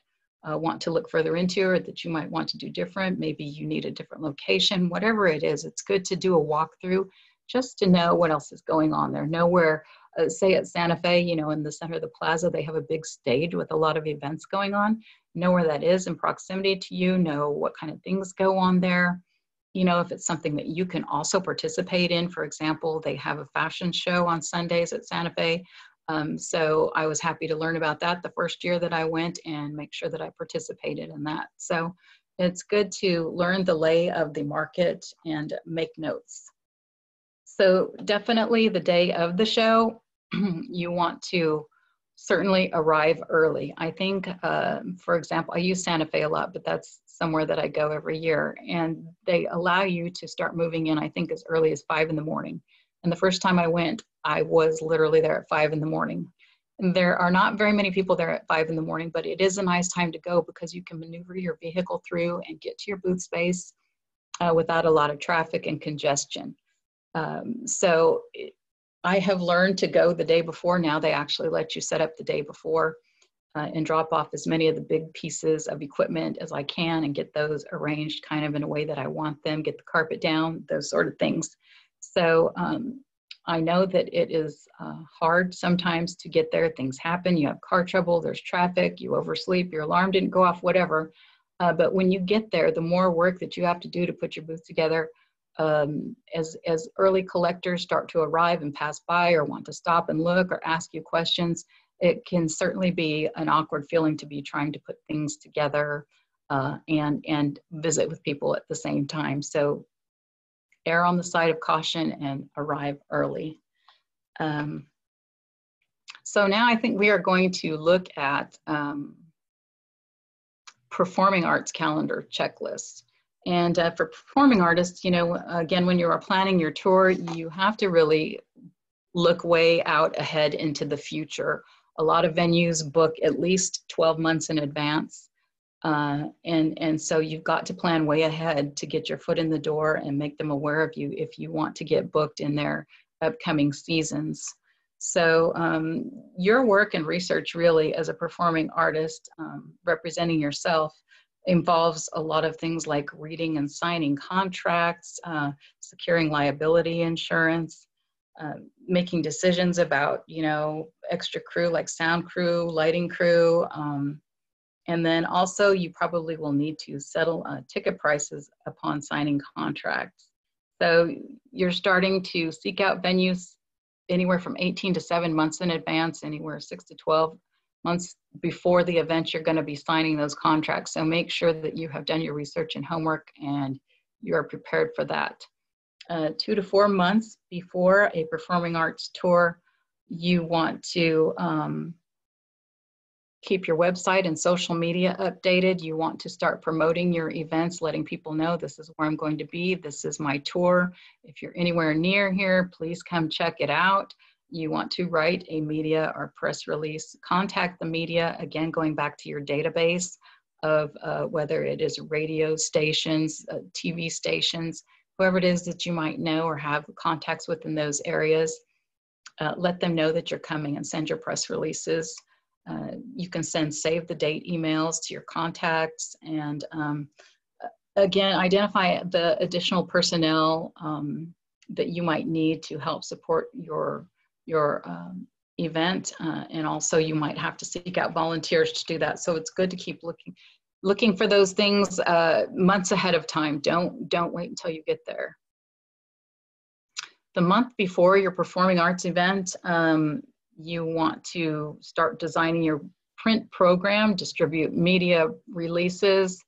uh, want to look further into or that you might want to do different. Maybe you need a different location, whatever it is, it's good to do a walkthrough just to know what else is going on there. Know where, uh, say at Santa Fe, you know, in the center of the plaza, they have a big stage with a lot of events going on. Know where that is in proximity to you, know what kind of things go on there. You know, if it's something that you can also participate in, for example, they have a fashion show on Sundays at Santa Fe. Um, so I was happy to learn about that the first year that I went and make sure that I participated in that. So it's good to learn the lay of the market and make notes. So definitely the day of the show, [clears throat] you want to certainly arrive early. I think, uh, for example, I use Santa Fe a lot, but that's somewhere that I go every year. And they allow you to start moving in, I think, as early as five in the morning. And the first time I went, I was literally there at five in the morning. And there are not very many people there at five in the morning, but it is a nice time to go because you can maneuver your vehicle through and get to your booth space uh, without a lot of traffic and congestion. Um, so I have learned to go the day before. Now they actually let you set up the day before uh, and drop off as many of the big pieces of equipment as I can and get those arranged kind of in a way that I want them, get the carpet down, those sort of things. So um, I know that it is uh, hard sometimes to get there. Things happen. You have car trouble, there's traffic, you oversleep, your alarm didn't go off, whatever. Uh, but when you get there, the more work that you have to do to put your booth together, um, as, as early collectors start to arrive and pass by or want to stop and look or ask you questions, it can certainly be an awkward feeling to be trying to put things together uh, and, and visit with people at the same time. So err on the side of caution and arrive early. Um, so now I think we are going to look at um, performing arts calendar checklist. And uh, for performing artists, you know, again, when you are planning your tour, you have to really look way out ahead into the future. A lot of venues book at least 12 months in advance. Uh, and, and so you've got to plan way ahead to get your foot in the door and make them aware of you if you want to get booked in their upcoming seasons. So um, your work and research really as a performing artist, um, representing yourself, involves a lot of things like reading and signing contracts, uh, securing liability insurance, uh, making decisions about, you know, extra crew like sound crew, lighting crew, um, and then also you probably will need to settle uh, ticket prices upon signing contracts. So you're starting to seek out venues anywhere from 18 to seven months in advance, anywhere six to 12 months before the event you're going to be signing those contracts. So make sure that you have done your research and homework and you are prepared for that. Uh, two to four months before a performing arts tour, you want to um, keep your website and social media updated. You want to start promoting your events, letting people know this is where I'm going to be, this is my tour. If you're anywhere near here, please come check it out. You want to write a media or press release, contact the media, again, going back to your database of uh, whether it is radio stations, uh, TV stations, whoever it is that you might know or have contacts within those areas. Uh, let them know that you're coming and send your press releases. Uh, you can send save the date emails to your contacts and um, again, identify the additional personnel um, that you might need to help support your, your um, event. Uh, and also you might have to seek out volunteers to do that. So it's good to keep looking, looking for those things uh, months ahead of time. Don't, don't wait until you get there. The month before your performing arts event, um, you want to start designing your print program, distribute media releases,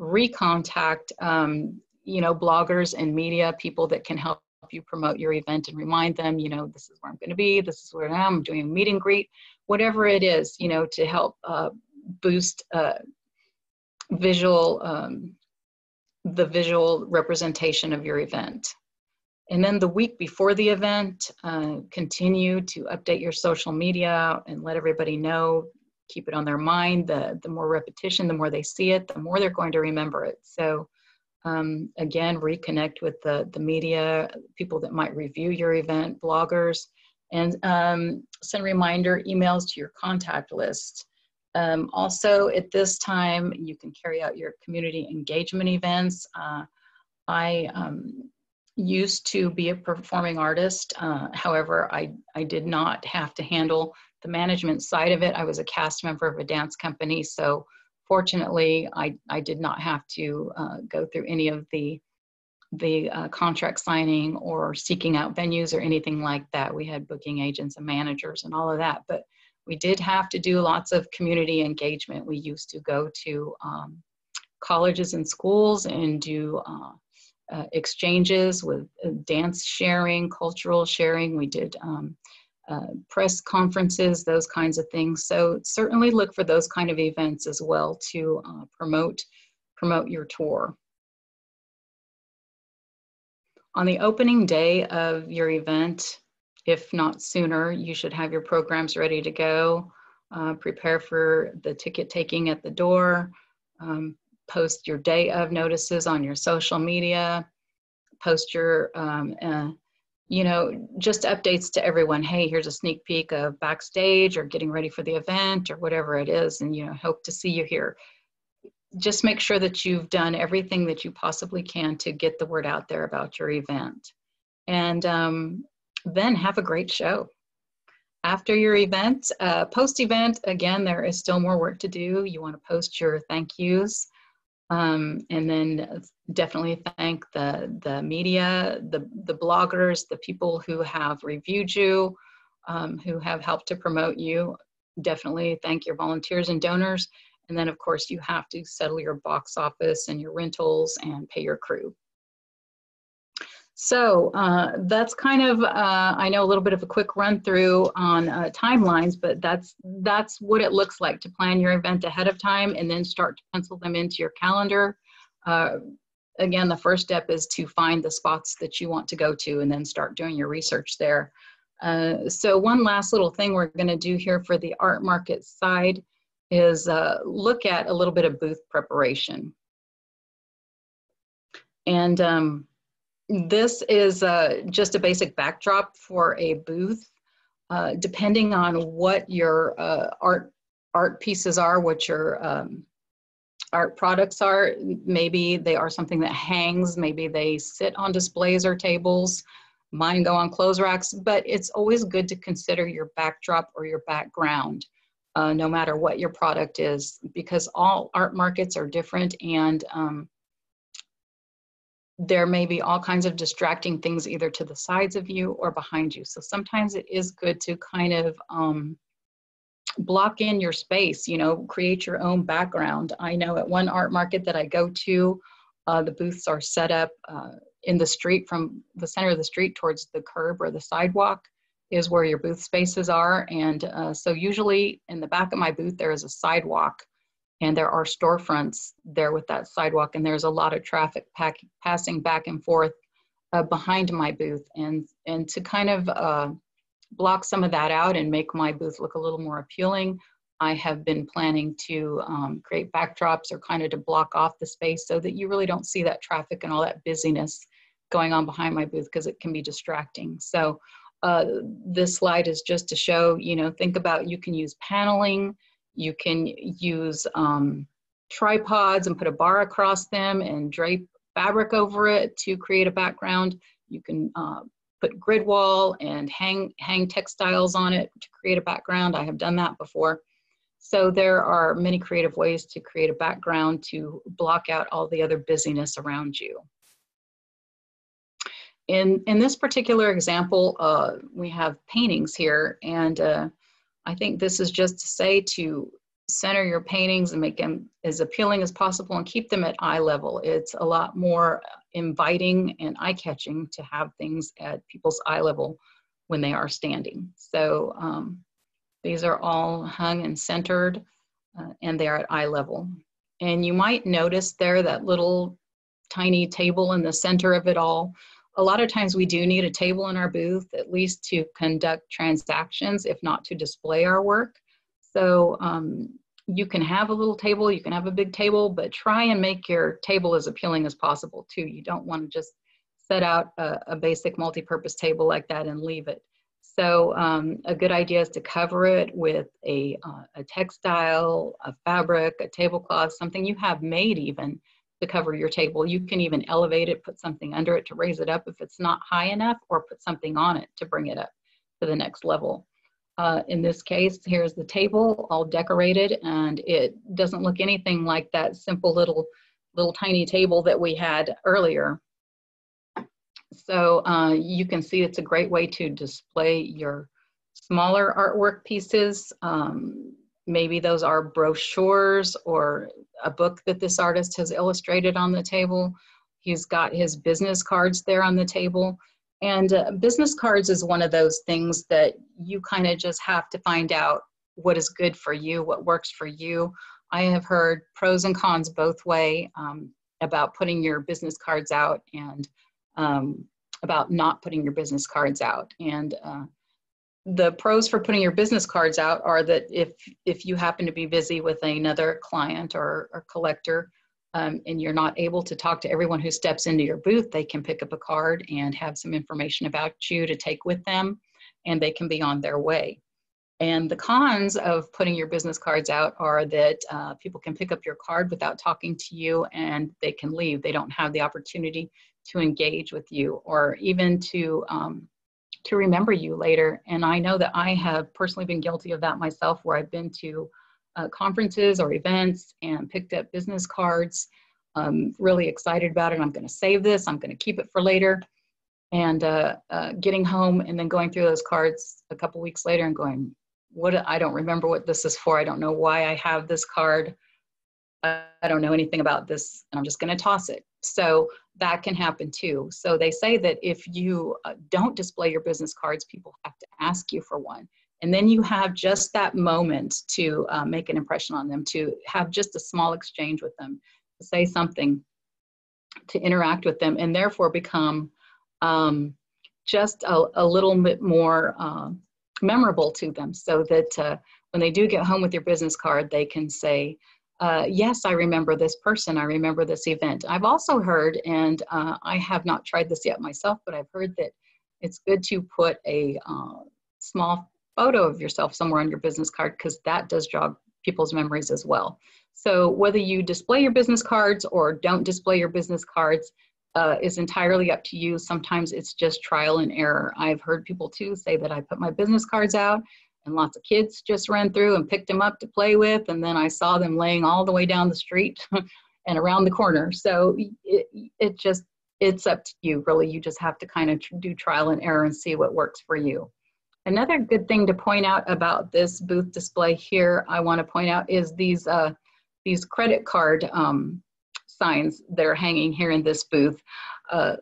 recontact, um, you know, bloggers and media, people that can help you promote your event and remind them, you know, this is where I'm going to be, this is where I am, I'm doing a meet and greet, whatever it is, you know, to help uh, boost uh, visual, um, the visual representation of your event. and then the week before the event, uh, continue to update your social media and let everybody know, keep it on their mind. The, the more repetition, the more they see it, the more they're going to remember it. So um, again, reconnect with the, the media, people that might review your event, bloggers, and um, send reminder emails to your contact list. Um, also, at this time, you can carry out your community engagement events. Uh, I um, used to be a performing artist. Uh, however, I, I did not have to handle the management side of it. I was a cast member of a dance company, so fortunately, I, I did not have to uh, go through any of the the uh, contract signing or seeking out venues or anything like that. We had booking agents and managers and all of that, but we did have to do lots of community engagement. We used to go to um, colleges and schools and do uh, uh, exchanges with uh, dance sharing, cultural sharing. We did um, uh, press conferences, those kinds of things. So certainly look for those kind of events as well to uh, promote promote your tour. On the opening day of your event, if not sooner, you should have your programs ready to go. Uh, prepare for the ticket taking at the door. Um, post your day of notices on your social media. Post your, um, uh, you know, just updates to everyone. Hey, here's a sneak peek of backstage or getting ready for the event or whatever it is. And, you know, hope to see you here just make sure that you've done everything that you possibly can to get the word out there about your event. And um, then have a great show. After your event, uh, post event, again, there is still more work to do. You want to post your thank yous. Um, and then definitely thank the, the media, the, the bloggers, the people who have reviewed you, um, who have helped to promote you. Definitely thank your volunteers and donors and then of course you have to settle your box office and your rentals and pay your crew. So uh, that's kind of, uh, I know a little bit of a quick run through on uh, timelines, but that's, that's what it looks like to plan your event ahead of time and then start to pencil them into your calendar. Uh, again, the first step is to find the spots that you want to go to and then start doing your research there. Uh, so one last little thing we're gonna do here for the art market side is uh, look at a little bit of booth preparation. And um, this is uh, just a basic backdrop for a booth. Uh, depending on what your uh, art art pieces are, what your um, art products are, maybe they are something that hangs, maybe they sit on displays or tables, mine go on clothes racks, but it's always good to consider your backdrop or your background uh, no matter what your product is, because all art markets are different and um, there may be all kinds of distracting things either to the sides of you or behind you. So sometimes it is good to kind of um, block in your space, you know, create your own background. I know at one art market that I go to, uh, the booths are set up uh, in the street from the center of the street towards the curb or the sidewalk is where your booth spaces are. And uh, so usually in the back of my booth, there is a sidewalk and there are storefronts there with that sidewalk. And there's a lot of traffic pack, passing back and forth uh, behind my booth. And, and to kind of uh, block some of that out and make my booth look a little more appealing, I have been planning to um, create backdrops or kind of to block off the space so that you really don't see that traffic and all that busyness going on behind my booth because it can be distracting. So uh, this slide is just to show, you know, think about you can use paneling, you can use um, tripods and put a bar across them and drape fabric over it to create a background. You can uh, put grid wall and hang, hang textiles on it to create a background. I have done that before. So there are many creative ways to create a background to block out all the other busyness around you. In, in this particular example, uh, we have paintings here, and uh, I think this is just to say to center your paintings and make them as appealing as possible and keep them at eye level. It's a lot more inviting and eye-catching to have things at people's eye level when they are standing. So um, these are all hung and centered uh, and they are at eye level. And you might notice there that little tiny table in the center of it all a lot of times we do need a table in our booth, at least to conduct transactions, if not to display our work. So um, you can have a little table, you can have a big table, but try and make your table as appealing as possible too. You don't want to just set out a, a basic multi-purpose table like that and leave it. So um, a good idea is to cover it with a, uh, a textile, a fabric, a tablecloth, something you have made even to cover your table. You can even elevate it, put something under it to raise it up if it's not high enough, or put something on it to bring it up to the next level. Uh, in this case, here's the table all decorated and it doesn't look anything like that simple little, little tiny table that we had earlier. So uh, you can see it's a great way to display your smaller artwork pieces. Um, maybe those are brochures or a book that this artist has illustrated on the table. He's got his business cards there on the table. And uh, business cards is one of those things that you kind of just have to find out what is good for you, what works for you. I have heard pros and cons both way um, about putting your business cards out and um, about not putting your business cards out. And uh, the pros for putting your business cards out are that if if you happen to be busy with another client or, or collector, um, and you're not able to talk to everyone who steps into your booth, they can pick up a card and have some information about you to take with them, and they can be on their way. And the cons of putting your business cards out are that uh, people can pick up your card without talking to you and they can leave. They don't have the opportunity to engage with you or even to um, to remember you later. And I know that I have personally been guilty of that myself, where I've been to uh, conferences or events and picked up business cards. I'm really excited about it. I'm going to save this. I'm going to keep it for later. And uh, uh, getting home and then going through those cards a couple weeks later and going, what? I don't remember what this is for. I don't know why I have this card. I don't know anything about this. And I'm just going to toss it. So that can happen too. So they say that if you uh, don't display your business cards, people have to ask you for one. And then you have just that moment to uh, make an impression on them, to have just a small exchange with them, to say something, to interact with them, and therefore become um, just a, a, little bit more uh, memorable to them so that uh, when they do get home with your business card, they can say, uh, yes, I remember this person, I remember this event. I've also heard, and uh, I have not tried this yet myself, but I've heard that it's good to put a uh, small photo of yourself somewhere on your business card because that does jog people's memories as well. So whether you display your business cards or don't display your business cards uh, is entirely up to you. Sometimes it's just trial and error. I've heard people too say that I put my business cards out and lots of kids just ran through and picked them up to play with and then I saw them laying all the way down the street [laughs] and around the corner. So it, it just, it's up to you really. You just have to kind of do trial and error and see what works for you. Another good thing to point out about this booth display here, I want to point out is these uh, these credit card um, signs that are hanging here in this booth. Uh,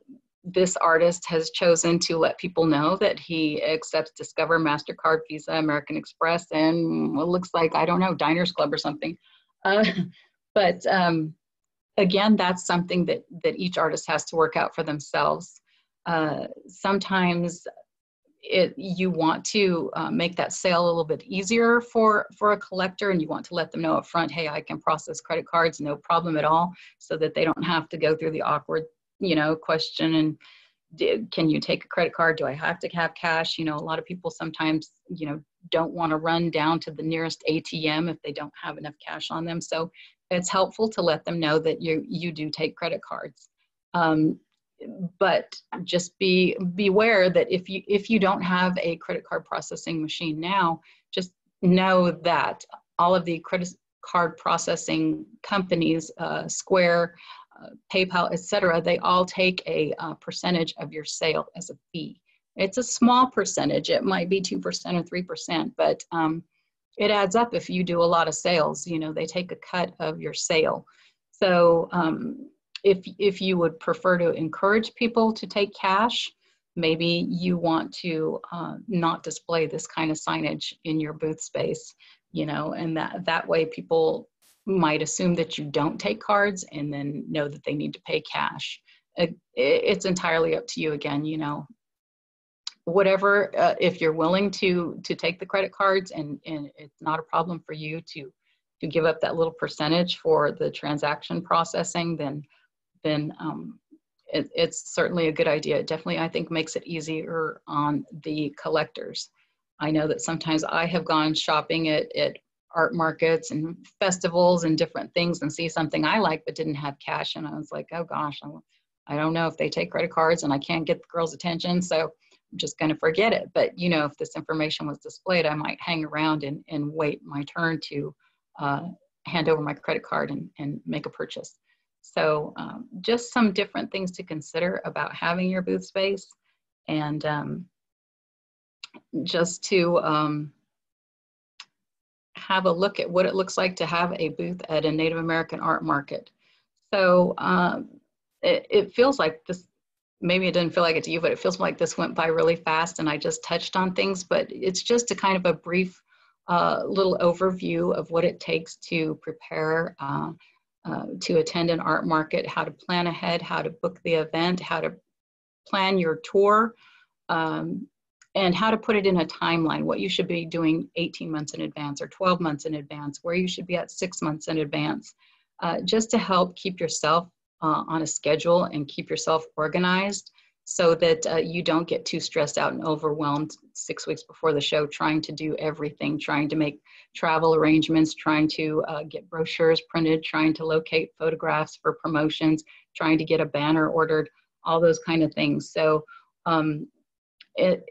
this artist has chosen to let people know that he accepts Discover, MasterCard, Visa, American Express, and what looks like, I don't know, Diners Club or something. [laughs] Uh, but um, again, that's something that, that each artist has to work out for themselves. Uh, sometimes it, you want to uh, make that sale a little bit easier for, for a collector and you want to let them know up front, hey, I can process credit cards, no problem at all, so that they don't have to go through the awkward, you know, question and can you take a credit card? Do I have to have cash? You know, a lot of people sometimes, you know, don't want to run down to the nearest ATM if they don't have enough cash on them. So it's helpful to let them know that you, you do take credit cards. Um, but just be beware that if you if you don't have a credit card processing machine now just know that all of the credit card processing companies uh, square paypal etc they all take a uh, percentage of your sale as a fee. It's a small percentage. It might be 2% or 3% but um, it adds up if you do a lot of sales. You know they take a cut of your sale. So um, if if you would prefer to encourage people to take cash maybe you want to uh, not display this kind of signage in your booth space you know and that that way people might assume that you don't take cards and then know that they need to pay cash it, it's entirely up to you again, you know, whatever, uh, if you're willing to, to take the credit cards and, and it's not a problem for you to, to give up that little percentage for the transaction processing, then, then um, it, it's certainly a good idea. It definitely, I think, makes it easier on the collectors. I know that sometimes I have gone shopping at, at art markets and festivals and different things and see something I like but didn't have cash. And I was like, oh gosh, I don't know if they take credit cards and I can't get the girl's attention. So I'm just going to forget it. But, you know, if this information was displayed, I might hang around and, and wait my turn to uh, hand over my credit card and, and make a purchase. So um, just some different things to consider about having your booth space and um, just to um, have a look at what it looks like to have a booth at a Native American art market. So um, it, it feels like this, maybe it didn't feel like it to you, but it feels like this went by really fast and I just touched on things, but it's just a kind of a brief uh, little overview of what it takes to prepare uh, uh, to attend an art market, how to plan ahead, how to book the event, how to plan your tour, um, and how to put it in a timeline, what you should be doing 18 months in advance or 12 months in advance, where you should be at six months in advance, uh, just to help keep yourself uh, on a schedule and keep yourself organized so that uh, you don't get too stressed out and overwhelmed six weeks before the show trying to do everything, trying to make travel arrangements, trying to uh, get brochures printed, trying to locate photographs for promotions, trying to get a banner ordered, all those kind of things. So um, it,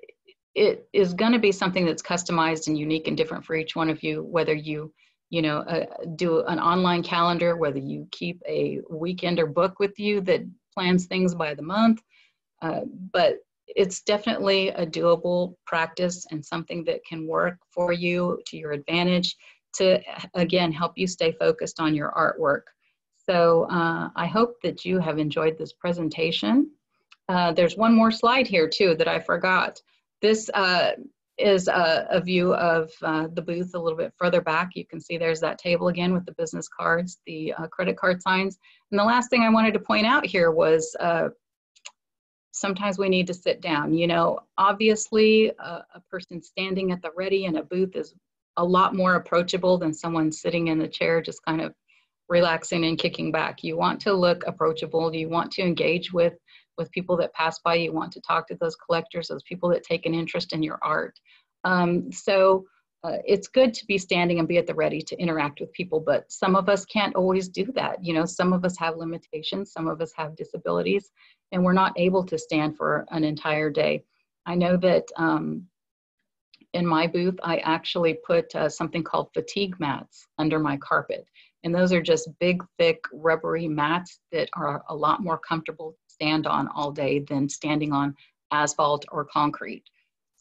it is going to be something that's customized and unique and different for each one of you, whether you you know, uh, do an online calendar, whether you keep a weekend or book with you that plans things by the month, uh, but it's definitely a doable practice and something that can work for you to your advantage to, again, help you stay focused on your artwork. So uh, I hope that you have enjoyed this presentation. Uh, there's one more slide here too that I forgot. This uh, is a, a, view of uh, the booth a little bit further back. You can see there's that table again with the business cards, the uh, credit card signs. And the last thing I wanted to point out here was uh, sometimes we need to sit down. You know, obviously a, a person standing at the ready in a booth is a lot more approachable than someone sitting in the chair just kind of relaxing and kicking back. You want to look approachable. You want to engage with with people that pass by. You want to talk to those collectors, those people that take an interest in your art. Um, so uh, it's good to be standing and be at the ready to interact with people, but some of us can't always do that. You know, some of us have limitations, some of us have disabilities, and we're not able to stand for an entire day. I know that um, in my booth, I actually put uh, something called fatigue mats under my carpet. And those are just big, thick, rubbery mats that are a lot more comfortable stand on all day than standing on asphalt or concrete.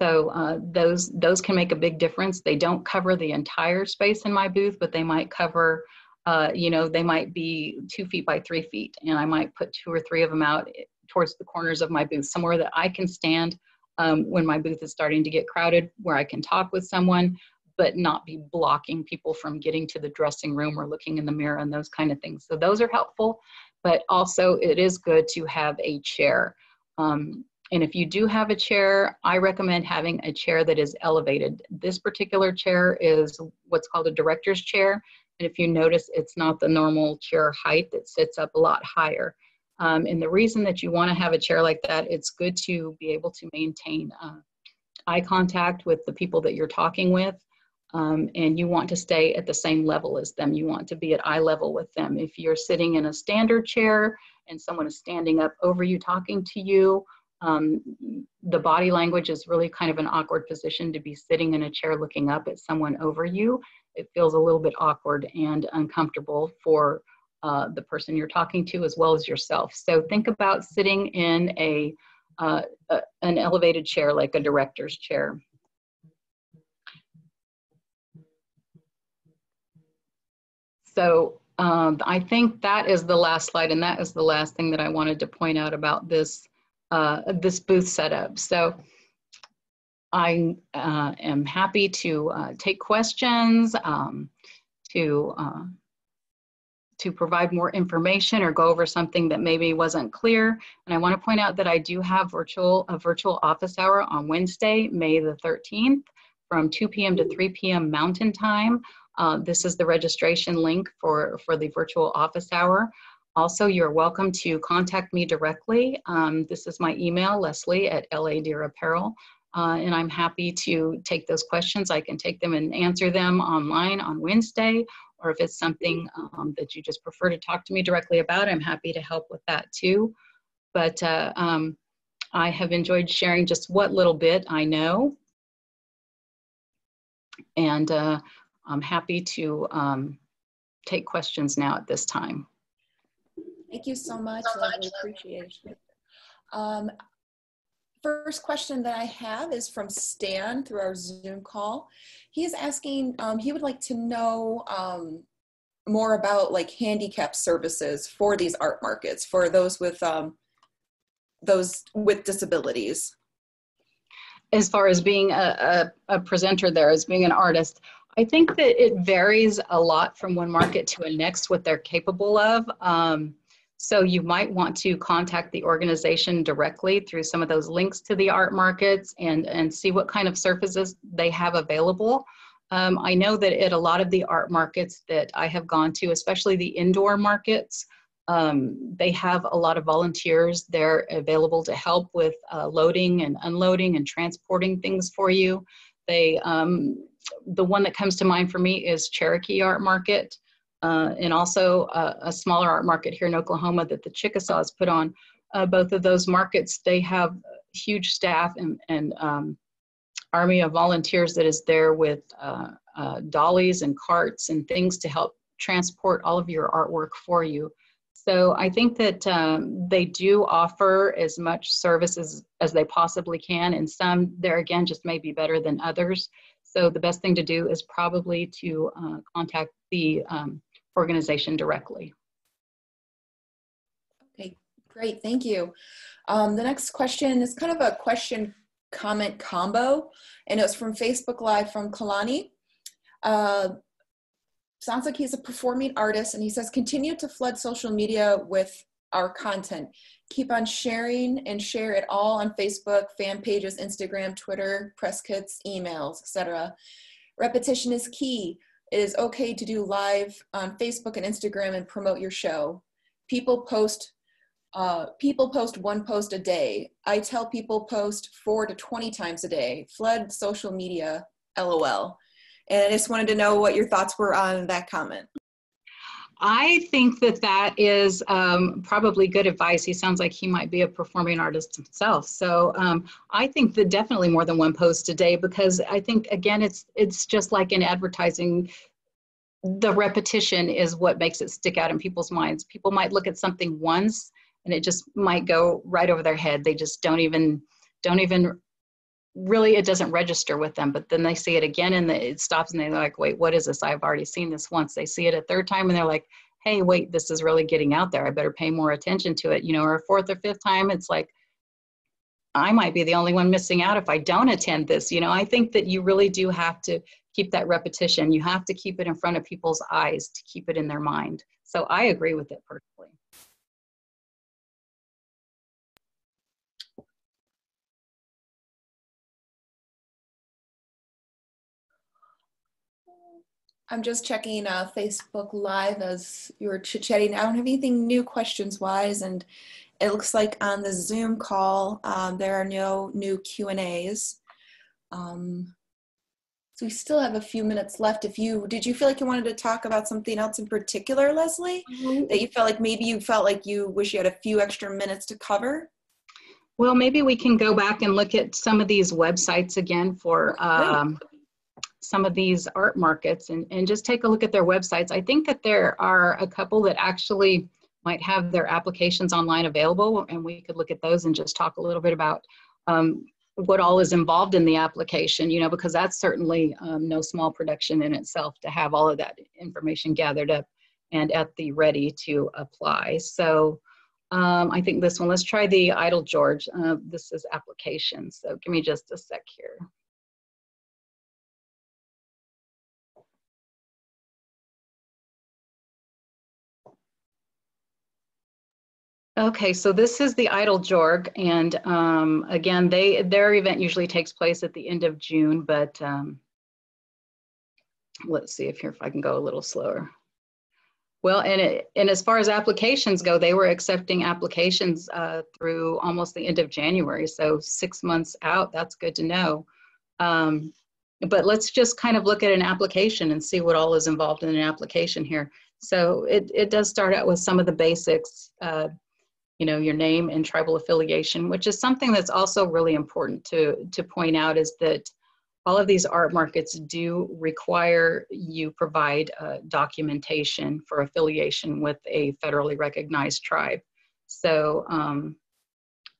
So uh, those, those can make a big difference. They don't cover the entire space in my booth, but they might cover, uh, you know, they might be two feet by three feet. And I might put two or three of them out towards the corners of my booth, somewhere that I can stand um, when my booth is starting to get crowded, where I can talk with someone, but not be blocking people from getting to the dressing room or looking in the mirror and those kind of things. So those are helpful, but also it is good to have a chair. Um, and if you do have a chair, I recommend having a chair that is elevated. This particular chair is what's called a director's chair. And if you notice, it's not the normal chair height, that sits up a lot higher. Um, and the reason that you want to have a chair like that, it's good to be able to maintain uh, eye contact with the people that you're talking with. Um, and you want to stay at the same level as them. You want to be at eye level with them. If you're sitting in a standard chair and someone is standing up over you talking to you, um, the body language is really kind of an awkward position to be sitting in a chair looking up at someone over you. It feels a little bit awkward and uncomfortable for uh, the person you're talking to as well as yourself. So think about sitting in a, uh, a an elevated chair like a director's chair. So um, I think that is the last slide and that is the last thing that I wanted to point out about this, uh, this booth setup. So I uh, am happy to uh, take questions, um, to uh, to provide more information or go over something that maybe wasn't clear. And I want to point out that I do have virtual a virtual office hour on Wednesday, May the 13th from 2 p.m. to 3 p.m. Mountain Time. Uh, this is the registration link for, for the virtual office hour. Also, you're welcome to contact me directly. Um, this is my email, Leslie at LA Deer Apparel. Uh, and I'm happy to take those questions. I can take them and answer them online on Wednesday, or if it's something um, that you just prefer to talk to me directly about, I'm happy to help with that too. But uh, um, I have enjoyed sharing just what little bit I know. And uh, I'm happy to um, take questions now at this time. Thank you so much. Lovely appreciation. Um, first question that I have is from Stan through our Zoom call. He is asking, um, he would like to know um, more about like handicap services for these art markets, for those with um, those with disabilities. As far as being a, a, a presenter there, as being an artist, I think that it varies a lot from one market to a next what they're capable of. Um, so you might want to contact the organization directly through some of those links to the art markets and, and see what kind of surfaces they have available. Um, I know that at a lot of the art markets that I have gone to, especially the indoor markets, um, they have a lot of volunteers. They're available to help with uh, loading and unloading and transporting things for you. They, um, the one that comes to mind for me is Cherokee Art Market uh, and also a, a, smaller art market here in Oklahoma that the Chickasaws put on. Uh, both of those markets, they have huge staff and, and um, army of volunteers that is there with uh, uh, dollies and carts and things to help transport all of your artwork for you. So I think that um, they do offer as much service as, as they possibly can, and some there again just may be better than others. So the best thing to do is probably to uh, contact the um, organization directly. Okay, great, thank you. Um, the next question is kind of a question comment combo, and it was from Facebook Live from Kalani. Uh, sounds like he's a performing artist, and he says, continue to flood social media with our content. Keep on sharing and share it all on Facebook, fan pages, Instagram, Twitter, press kits, emails, etc. Repetition is key. It is okay to do live on Facebook and Instagram and promote your show. People post uh, people post one post a day. I tell people post four to 20 times a day. Flood social media, lol. And I just wanted to know what your thoughts were on that comment. I think that that is um, probably good advice. He sounds like he might be a performing artist himself. So um, I think that definitely more than one post a day because I think again it's it's just like in advertising. The repetition is what makes it stick out in people's minds. People might look at something once and it just might go right over their head. They just don't even don't even really it doesn't register with them but then they see it again and it stops and they're like wait what is this? I've already seen this once. They see it a third time and they're like hey wait this is really getting out there. I better pay more attention to it. You know or a fourth or fifth time it's like i might be the only one missing out if i don't attend this. You know i think that you really do have to keep that repetition. You have to keep it in front of people's eyes to keep it in their mind. So i agree with it personally I'm just checking uh, Facebook Live as you were chit chatting. I don't have anything new questions wise, and it looks like on the Zoom call um, there are no new Q and A's. Um, so we still have a few minutes left. If you did, you feel like you wanted to talk about something else in particular, Leslie, mm-hmm. that you felt like maybe you felt like you wish you had a few extra minutes to cover. Well, maybe we can go back and look at some of these websites again for. Um, some of these art markets and, and just take a look at their websites. I think that there are a couple that actually might have their applications online available and we could look at those and just talk a little bit about um, what all is involved in the application, you know, because that's certainly um, no small production in itself to have all of that information gathered up and at the ready to apply. So um, I think this one, let's try the Idle George. Uh, this is application. So give me just a sec here. Okay, so this is the Eiteljorg, and um, again, they their event usually takes place at the end of June, but um, let's see if here if I can go a little slower. Well, and it, and as far as applications go, they were accepting applications uh, through almost the end of January, so six months out. That's good to know. Um, but let's just kind of look at an application and see what all is involved in an application here. So it, it does start out with some of the basics. Uh, you know, your name and tribal affiliation, which is something that's also really important to, to point out is that all of these art markets do require you provide uh, documentation for affiliation with a federally recognized tribe. So um,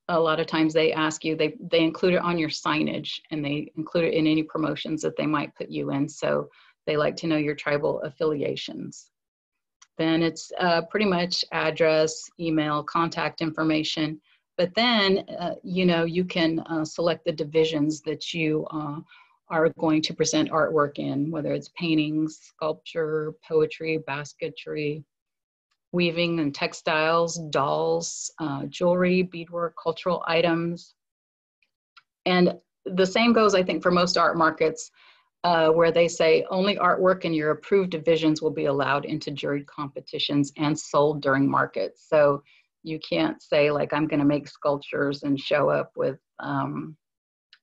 a lot of times they ask you, they, they include it on your signage and they include it in any promotions that they might put you in. So they like to know your tribal affiliations then it's uh, pretty much address, email, contact information. But then, uh, you know, you can uh, select the divisions that you uh, are going to present artwork in, whether it's paintings, sculpture, poetry, basketry, weaving and textiles, dolls, uh, jewelry, beadwork, cultural items. And the same goes, I think, for most art markets uh, where they say only artwork in your approved divisions will be allowed into juried competitions and sold during markets. So you can't say like I'm going to make sculptures and show up with, um,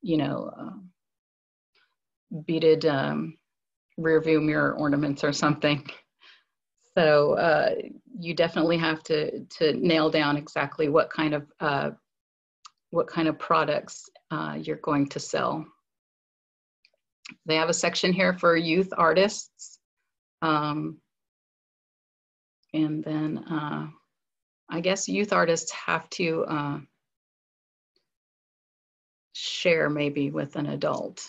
you know, uh, beaded um, rear view mirror ornaments or something. So uh, you definitely have to to nail down exactly what kind of uh, what kind of products uh, you're going to sell. They have a section here for youth artists. Um, and then uh, I guess youth artists have to uh, share maybe with an adult.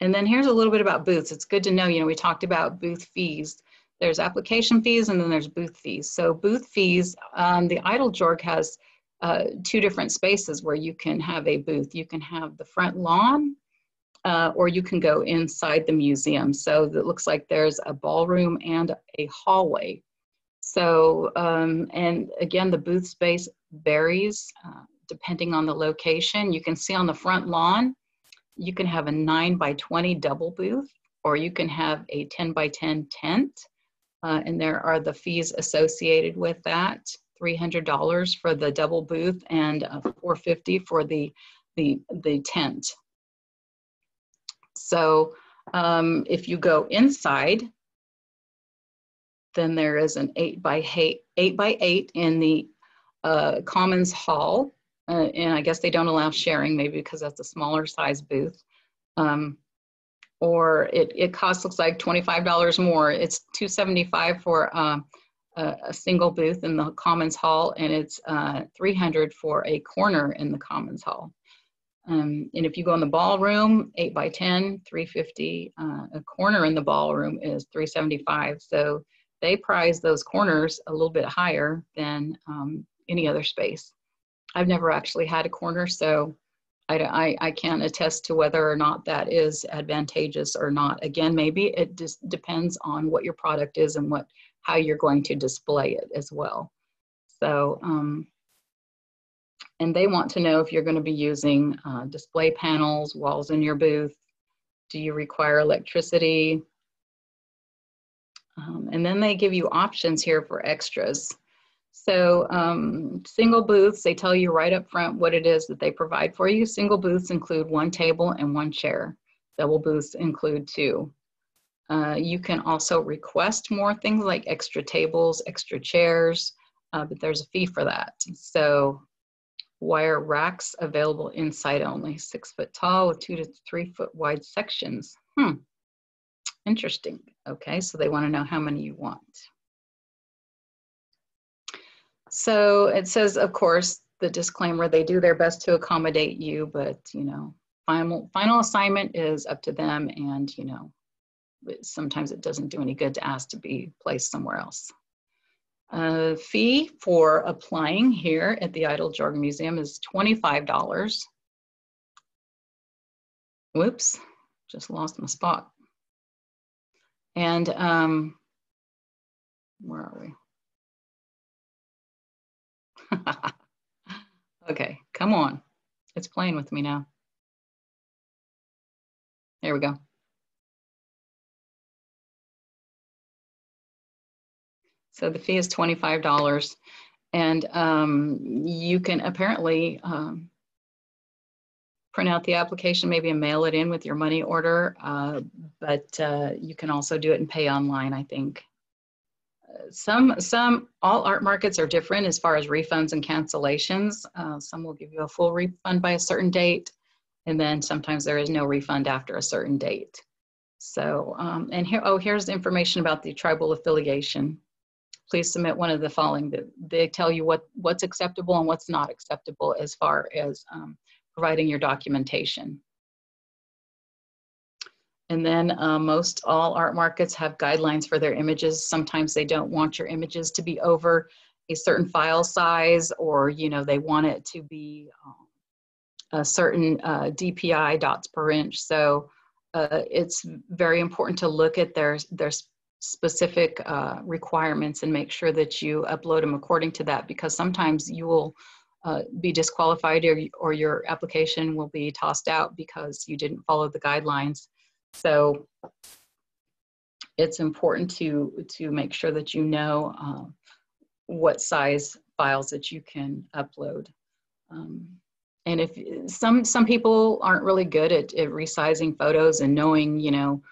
And then here's a little bit about booths. It's good to know, you know, we talked about booth fees. There's application fees and then there's booth fees. So booth fees, um, the Eiteljorg has uh, two different spaces where you can have a booth. You can have the front lawn uh, or you can go inside the museum. So it looks like there's a ballroom and a hallway. So, um, and again, the booth space varies uh, depending on the location. You can see on the front lawn, you can have a 9 by 20 double booth, or you can have a 10 by 10 tent. Uh, and there are the fees associated with that. $300 for the double booth and uh, 450 for the, the, the tent. So um, if you go inside, then there is an eight by eight, eight by eight in the uh, Commons Hall. Uh, and I guess they don't allow sharing maybe because that's a smaller size booth. Um, or it, it costs, looks like $25 more. It's 275 for uh, a, a, single booth in the Commons Hall and it's uh, 300 for a corner in the Commons Hall. Um, and if you go in the ballroom, 8 by 10, 350. Uh, a corner in the ballroom is 375. So they prize those corners a little bit higher than um, any other space. I've never actually had a corner, so I, I, I, can't attest to whether or not that is advantageous or not. Again, maybe it just depends on what your product is and what how you're going to display it as well. So um, and they want to know if you're going to be using uh, display panels, walls in your booth. Do you require electricity? Um, and then they give you options here for extras. So um, single booths, they tell you right up front what it is that they provide for you. Single booths include one table and one chair. Double booths include two. Uh, you can also request more things like extra tables, extra chairs, uh, but there's a fee for that. So wire racks available inside only, six foot tall with two to three foot wide sections. Hmm, interesting. Okay, so they wanna know how many you want. So it says, of course, the disclaimer, they do their best to accommodate you, but you know, final, final assignment is up to them and you know, sometimes it doesn't do any good to ask to be placed somewhere else. Uh, fee for applying here at the Eiteljorg Museum is $25. Whoops, just lost my spot. And um, where are we? [laughs] Okay, come on. It's playing with me now. There we go. So the fee is $25 and um, you can apparently um, print out the application maybe mail it in with your money order, uh, but uh, you can also do it and pay online, I think. some, some, all art markets are different as far as refunds and cancellations. Uh, some will give you a full refund by a certain date, and then sometimes there is no refund after a certain date. So, um, and here, oh, here's information about the tribal affiliation please submit one of the following. They tell you what, what's acceptable and what's not acceptable as far as um, providing your documentation. And then uh, most all art markets have guidelines for their images. Sometimes they don't want your images to be over a certain file size or, you know, they want it to be um, a certain uh, DPI dots per inch. So uh, it's very important to look at their, their specific uh, requirements and make sure that you upload them according to that because sometimes you will uh, be disqualified or, or your application will be tossed out because you didn't follow the guidelines. So it's important to, to make sure that you know uh, what size files that you can upload. Um, and if some, some people aren't really good at, at resizing photos and knowing, you know,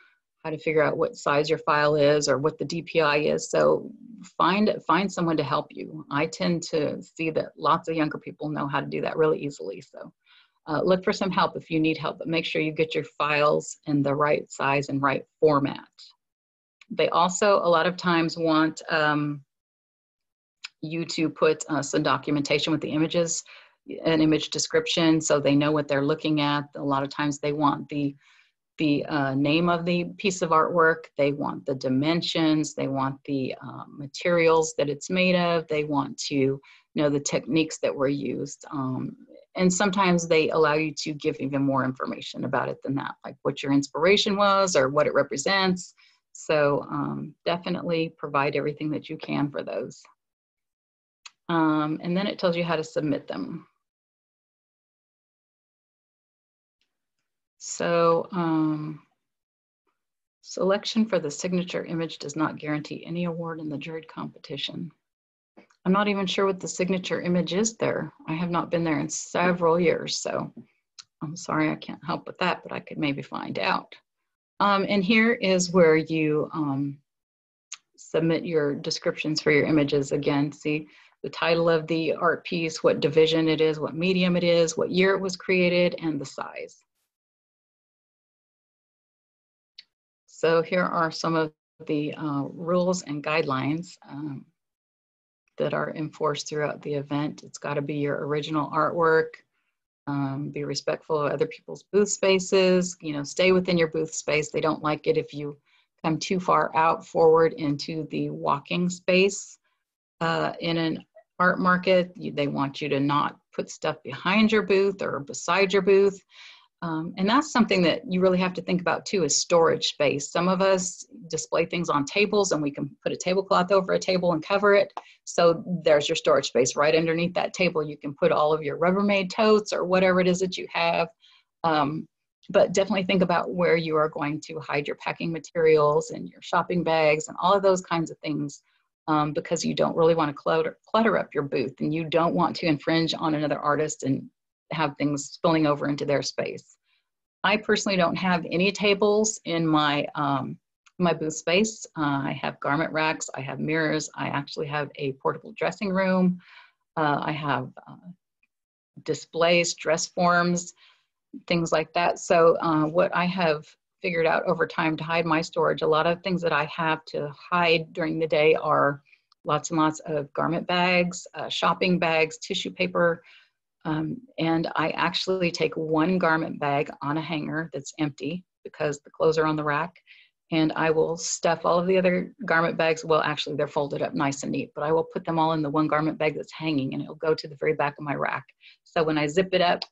how to figure out what size your file is or what the DPI is. So find find someone to help you. I tend to see that lots of younger people know how to do that really easily. So uh, look for some help if you need help, but make sure you get your files in the right size and right format. They also a lot of times want um, you to put uh, some documentation with the images, an image description, so they know what they're looking at. A lot of times they want the the uh, name of the piece of artwork, they want the dimensions, they want the um, materials that it's made of, they want to know the techniques that were used. Um, and sometimes they allow you to give even more information about it than that, like what your inspiration was or what it represents. So um, definitely provide everything that you can for those. Um, and then it tells you how to submit them. So um, selection for the signature image does not guarantee any award in the juried competition. I'm not even sure what the signature image is there. I have not been there in several years, so I'm sorry I can't help with that, but I could maybe find out. Um, and here is where you um, submit your descriptions for your images. Again, see the title of the art piece, what division it is, what medium it is, what year it was created, and the size. So here are some of the uh, rules and guidelines um, that are enforced throughout the event. It's got to be your original artwork. Um, be respectful of other people's booth spaces. You know, stay within your booth space. They don't like it if you come too far out forward into the walking space. Uh, in an art market, you, they want you to not put stuff behind your booth or beside your booth. Um, and that's something that you really have to think about too is storage space. Some of us display things on tables and we can put a tablecloth over a table and cover it. So there's your storage space right underneath that table. You can put all of your Rubbermaid totes or whatever it is that you have. Um, but definitely think about where you are going to hide your packing materials and your shopping bags and all of those kinds of things um, because you don't really want to clutter, clutter up your booth and you don't want to infringe on another artist and have things spilling over into their space. I personally don't have any tables in my um, my booth space. Uh, I have garment racks, I have mirrors, I actually have a portable dressing room, uh, I have uh, displays, dress forms, things like that. So uh, what I have figured out over time to hide my storage, a lot of things that I have to hide during the day are lots and lots of garment bags, uh, shopping bags, tissue paper, um, and I actually take one garment bag on a hanger that's empty because the clothes are on the rack. And I will stuff all of the other garment bags. Well, actually, they're folded up nice and neat, but I will put them all in the one garment bag that's hanging and it'll go to the very back of my rack. So when I zip it up,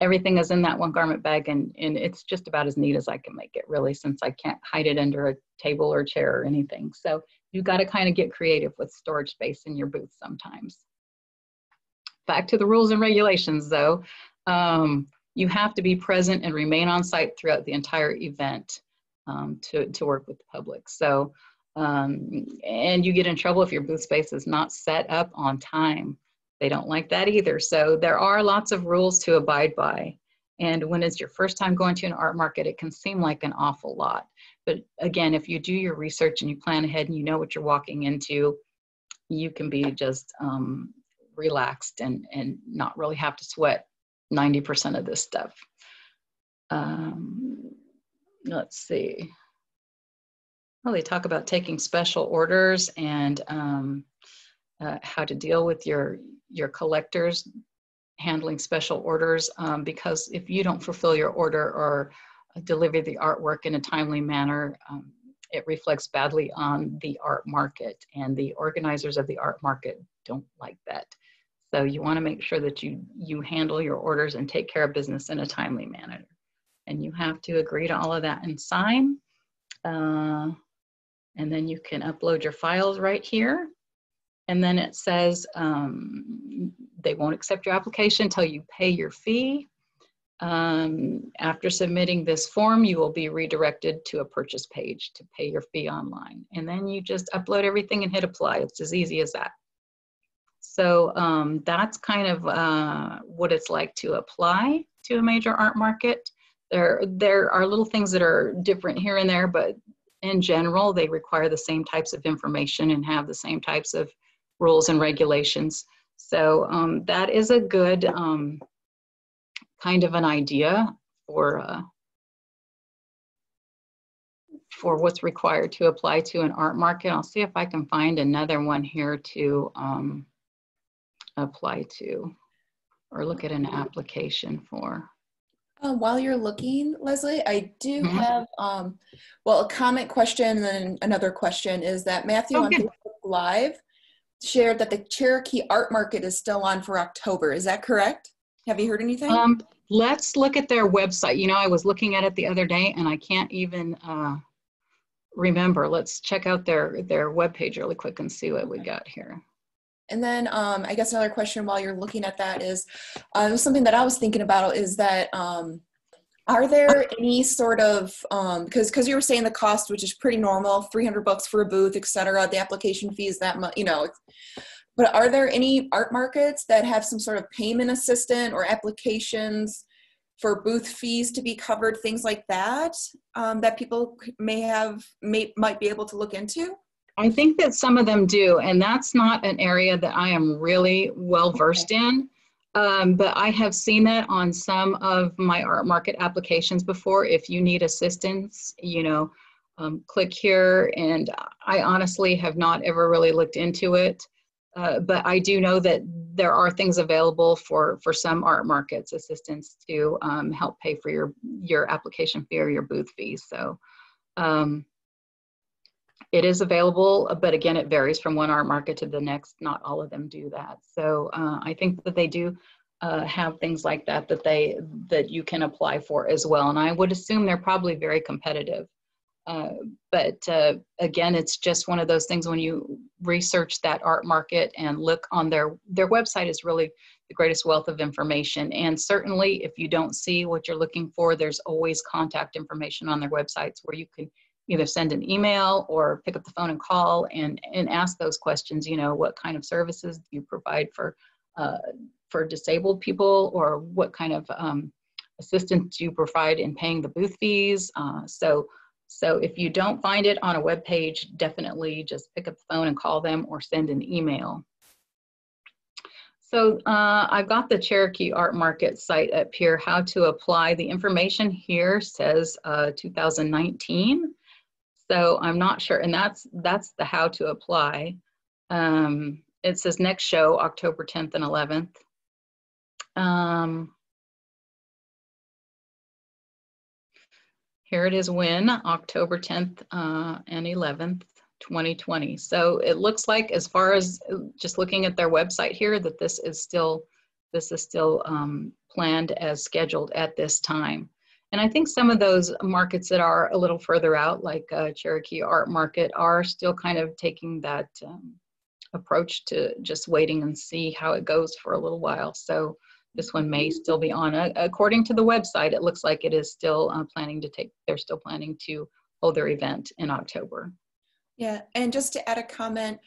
everything is in that one garment bag and, and it's just about as neat as I can make it, really, since I can't hide it under a table or chair or anything. So you've got to kind of get creative with storage space in your booth sometimes. Back to the rules and regulations though. Um, you have to be present and remain on site throughout the entire event um, to, to work with the public. So, um, and you get in trouble if your booth space is not set up on time. They don't like that either. So there are lots of rules to abide by. And when it's your first time going to an art market, it can seem like an awful lot. But again, if you do your research and you plan ahead and you know what you're walking into, you can be just um, relaxed and, and not really have to sweat 90% of this stuff. Um, let's see. Well, they talk about taking special orders and um, uh, how to deal with your your collectors handling special orders um, because if you don't fulfill your order or deliver the artwork in a timely manner, um, it reflects badly on the art market and the organizers of the art market don't like that. So you want to make sure that you, you handle your orders and take care of business in a timely manner. And you have to agree to all of that and sign. Uh, and then you can upload your files right here. And then it says um, they won't accept your application until you pay your fee. Um, after submitting this form, you will be redirected to a purchase page to pay your fee online. And then you just upload everything and hit apply. It's as easy as that. So um, that's kind of uh, what it's like to apply to a major art market. There, there are little things that are different here and there, but in general, they require the same types of information and have the same types of rules and regulations. So um, that is a good um, kind of an idea for uh, for what's required to apply to an art market. I'll see if I can find another one here to um, apply to or look at an application for? Uh, while you're looking, Leslie, I do mm-hmm. have, um, well, a comment question and then another question is that Matthew oh, on Facebook Live shared that the Cherokee Art Market is still on for October. Is that correct? Have you heard anything? Um, let's look at their website. You know, I was looking at it the other day and I can't even uh, remember. Let's check out their, their webpage really quick and see what we got here. And then um, I guess another question while you're looking at that is uh, something that I was thinking about is that um, are there any sort of um, because because you were saying the cost which is pretty normal 300 bucks for a booth etc the application fees that much you know but are there any art markets that have some sort of payment assistant or applications for booth fees to be covered things like that um, that people may have may might be able to look into I think that some of them do, and that's not an area that I am really well versed okay. in. Um, but I have seen that on some of my art market applications before. If you need assistance, you know, um, click here. And I honestly have not ever really looked into it. Uh, but I do know that there are things available for for some art markets assistance to um, help pay for your your application fee or your booth fee. So um, it is available, but again, it varies from one art market to the next. Not all of them do that. So uh, I think that they do uh, have things like that that they that you can apply for as well. And I would assume they're probably very competitive. Uh, but uh, again, it's just one of those things when you research that art market and look on their their website is really the greatest wealth of information. And certainly, if you don't see what you're looking for, there's always contact information on their websites where you can either send an email or pick up the phone and call and, and ask those questions, you know, what kind of services do you provide for, uh, for disabled people or what kind of um, assistance do you provide in paying the booth fees? Uh, so, so if you don't find it on a web page, definitely just pick up the phone and call them or send an email. So uh, I've got the Cherokee Art Market site up here, how to apply. The information here says uh, 2019. So I'm not sure, and that's that's the how to apply. Um, it says next show October 10th and 11th. Um, here it is when October 10th uh, and 11th, 2020. So it looks like, as far as just looking at their website here, that this is still this is still um, planned as scheduled at this time. And I think some of those markets that are a little further out, like uh, Cherokee Art Market, are still kind of taking that um, approach to just waiting and see how it goes for a little while. So this one may still be on. Uh, according to the website, it looks like it is still uh, planning to take, they're still planning to hold their event in October. Yeah, and just to add a comment,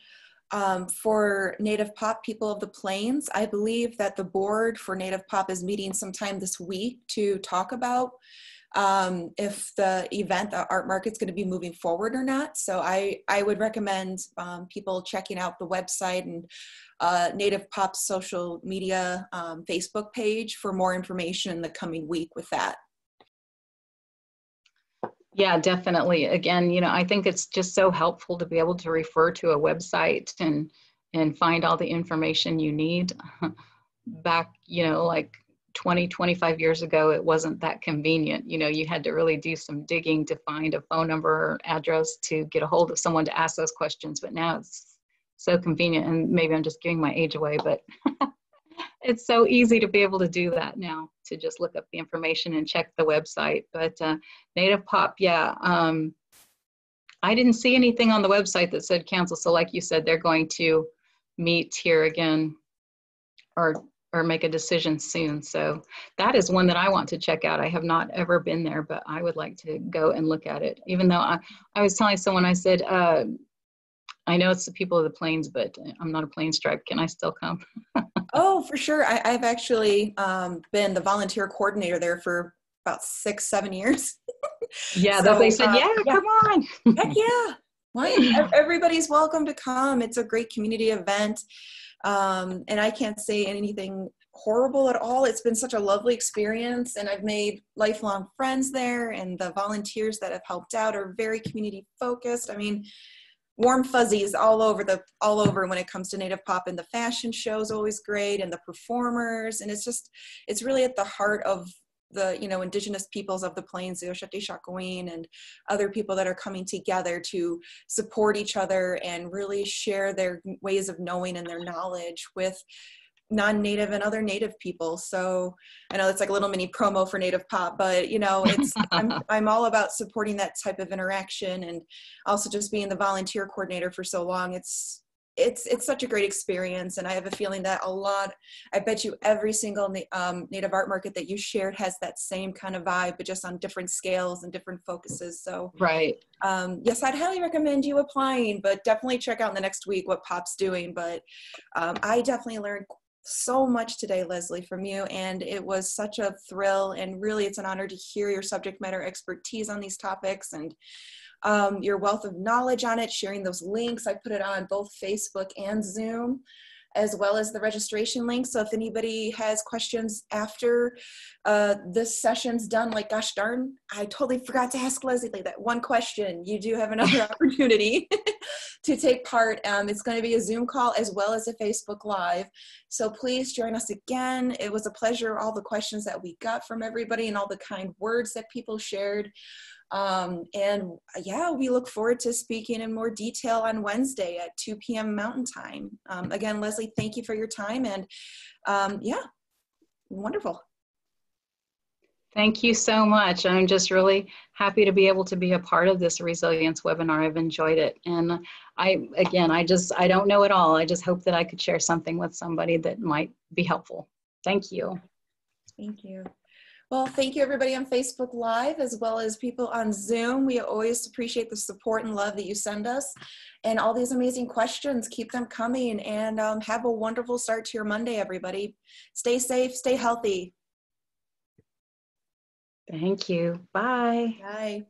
um, for Native Pop People of the Plains, I believe that the board for Native Pop is meeting sometime this week to talk about um, if the event, the art market's going to be moving forward or not. So I, I would recommend um, people checking out the website and uh, Native Pop's social media um, Facebook page for more information in the coming week with that. Yeah, definitely. Again, you know, I think it's just so helpful to be able to refer to a website and and find all the information you need. [laughs] Back, you know, like 20, 25 years ago, it wasn't that convenient. You know, you had to really do some digging to find a phone number or address to get a hold of someone to ask those questions. But now it's so convenient. And maybe I'm just giving my age away, but [laughs] it's so easy to be able to do that now to just look up the information and check the website. But uh, Native Pop, yeah. Um, I didn't see anything on the website that said cancel. So like you said, they're going to meet here again or or make a decision soon. So that is one that I want to check out. I have not ever been there, but I would like to go and look at it. Even though I, I was telling someone, I said, uh, I know it's the people of the plains, but I'm not a plain stripe. Can I still come? [laughs] oh, for sure. I, have actually um, been the volunteer coordinator there for about six, seven years. [laughs] yeah, so, they said, uh, yeah, yeah, come on. Heck yeah. Why? [laughs] Everybody's welcome to come. It's a great community event. Um, and I can't say anything horrible at all. It's been such a lovely experience, and I've made lifelong friends there. And the volunteers that have helped out are very community focused. I mean, warm fuzzies all over the all over when it comes to native pop and the fashion show is always great and the performers and it's just it's really at the heart of the you know indigenous peoples of the plains the Oceti Sakowin and other people that are coming together to support each other and really share their ways of knowing and their knowledge with non-native and other native people. So i know it's like a little mini promo for native pop but you know it's [laughs] I'm, I'm all about supporting that type of interaction and also just being the volunteer coordinator for so long. It's it's it's such a great experience and i have a feeling that a lot i bet you every single um, native art market that you shared has that same kind of vibe but just on different scales and different focuses. So right. um, yes i'd highly recommend you applying but definitely check out in the next week what pop's doing. But um, i definitely learned so much today, Leslie, from you. And it was such a thrill. And really, it's an honor to hear your subject matter expertise on these topics and um, your wealth of knowledge on it, sharing those links. I put it on both Facebook and Zoom as well as the registration link. So if anybody has questions after uh, this session's done, like, gosh darn, I totally forgot to ask Leslie like that one question. You do have another [laughs] opportunity [laughs] to take part. Um, it's going to be a Zoom call as well as a Facebook Live. So please join us again. It was a pleasure, all the questions that we got from everybody and all the kind words that people shared. Um, and yeah, we look forward to speaking in more detail on Wednesday at 2 p.m. Mountain Time. Um, again, Leslie, thank you for your time. And um, yeah, wonderful. Thank you so much. I'm just really happy to be able to be a part of this resilience webinar. I've enjoyed it. And I, again, I just, I don't know it all. I just hope that I could share something with somebody that might be helpful. Thank you. Thank you. Well, thank you everybody on Facebook Live as well as people on Zoom. We always appreciate the support and love that you send us and all these amazing questions. Keep them coming and um, have a wonderful start to your Monday, everybody. Stay safe, stay healthy. Thank you. Bye. Bye.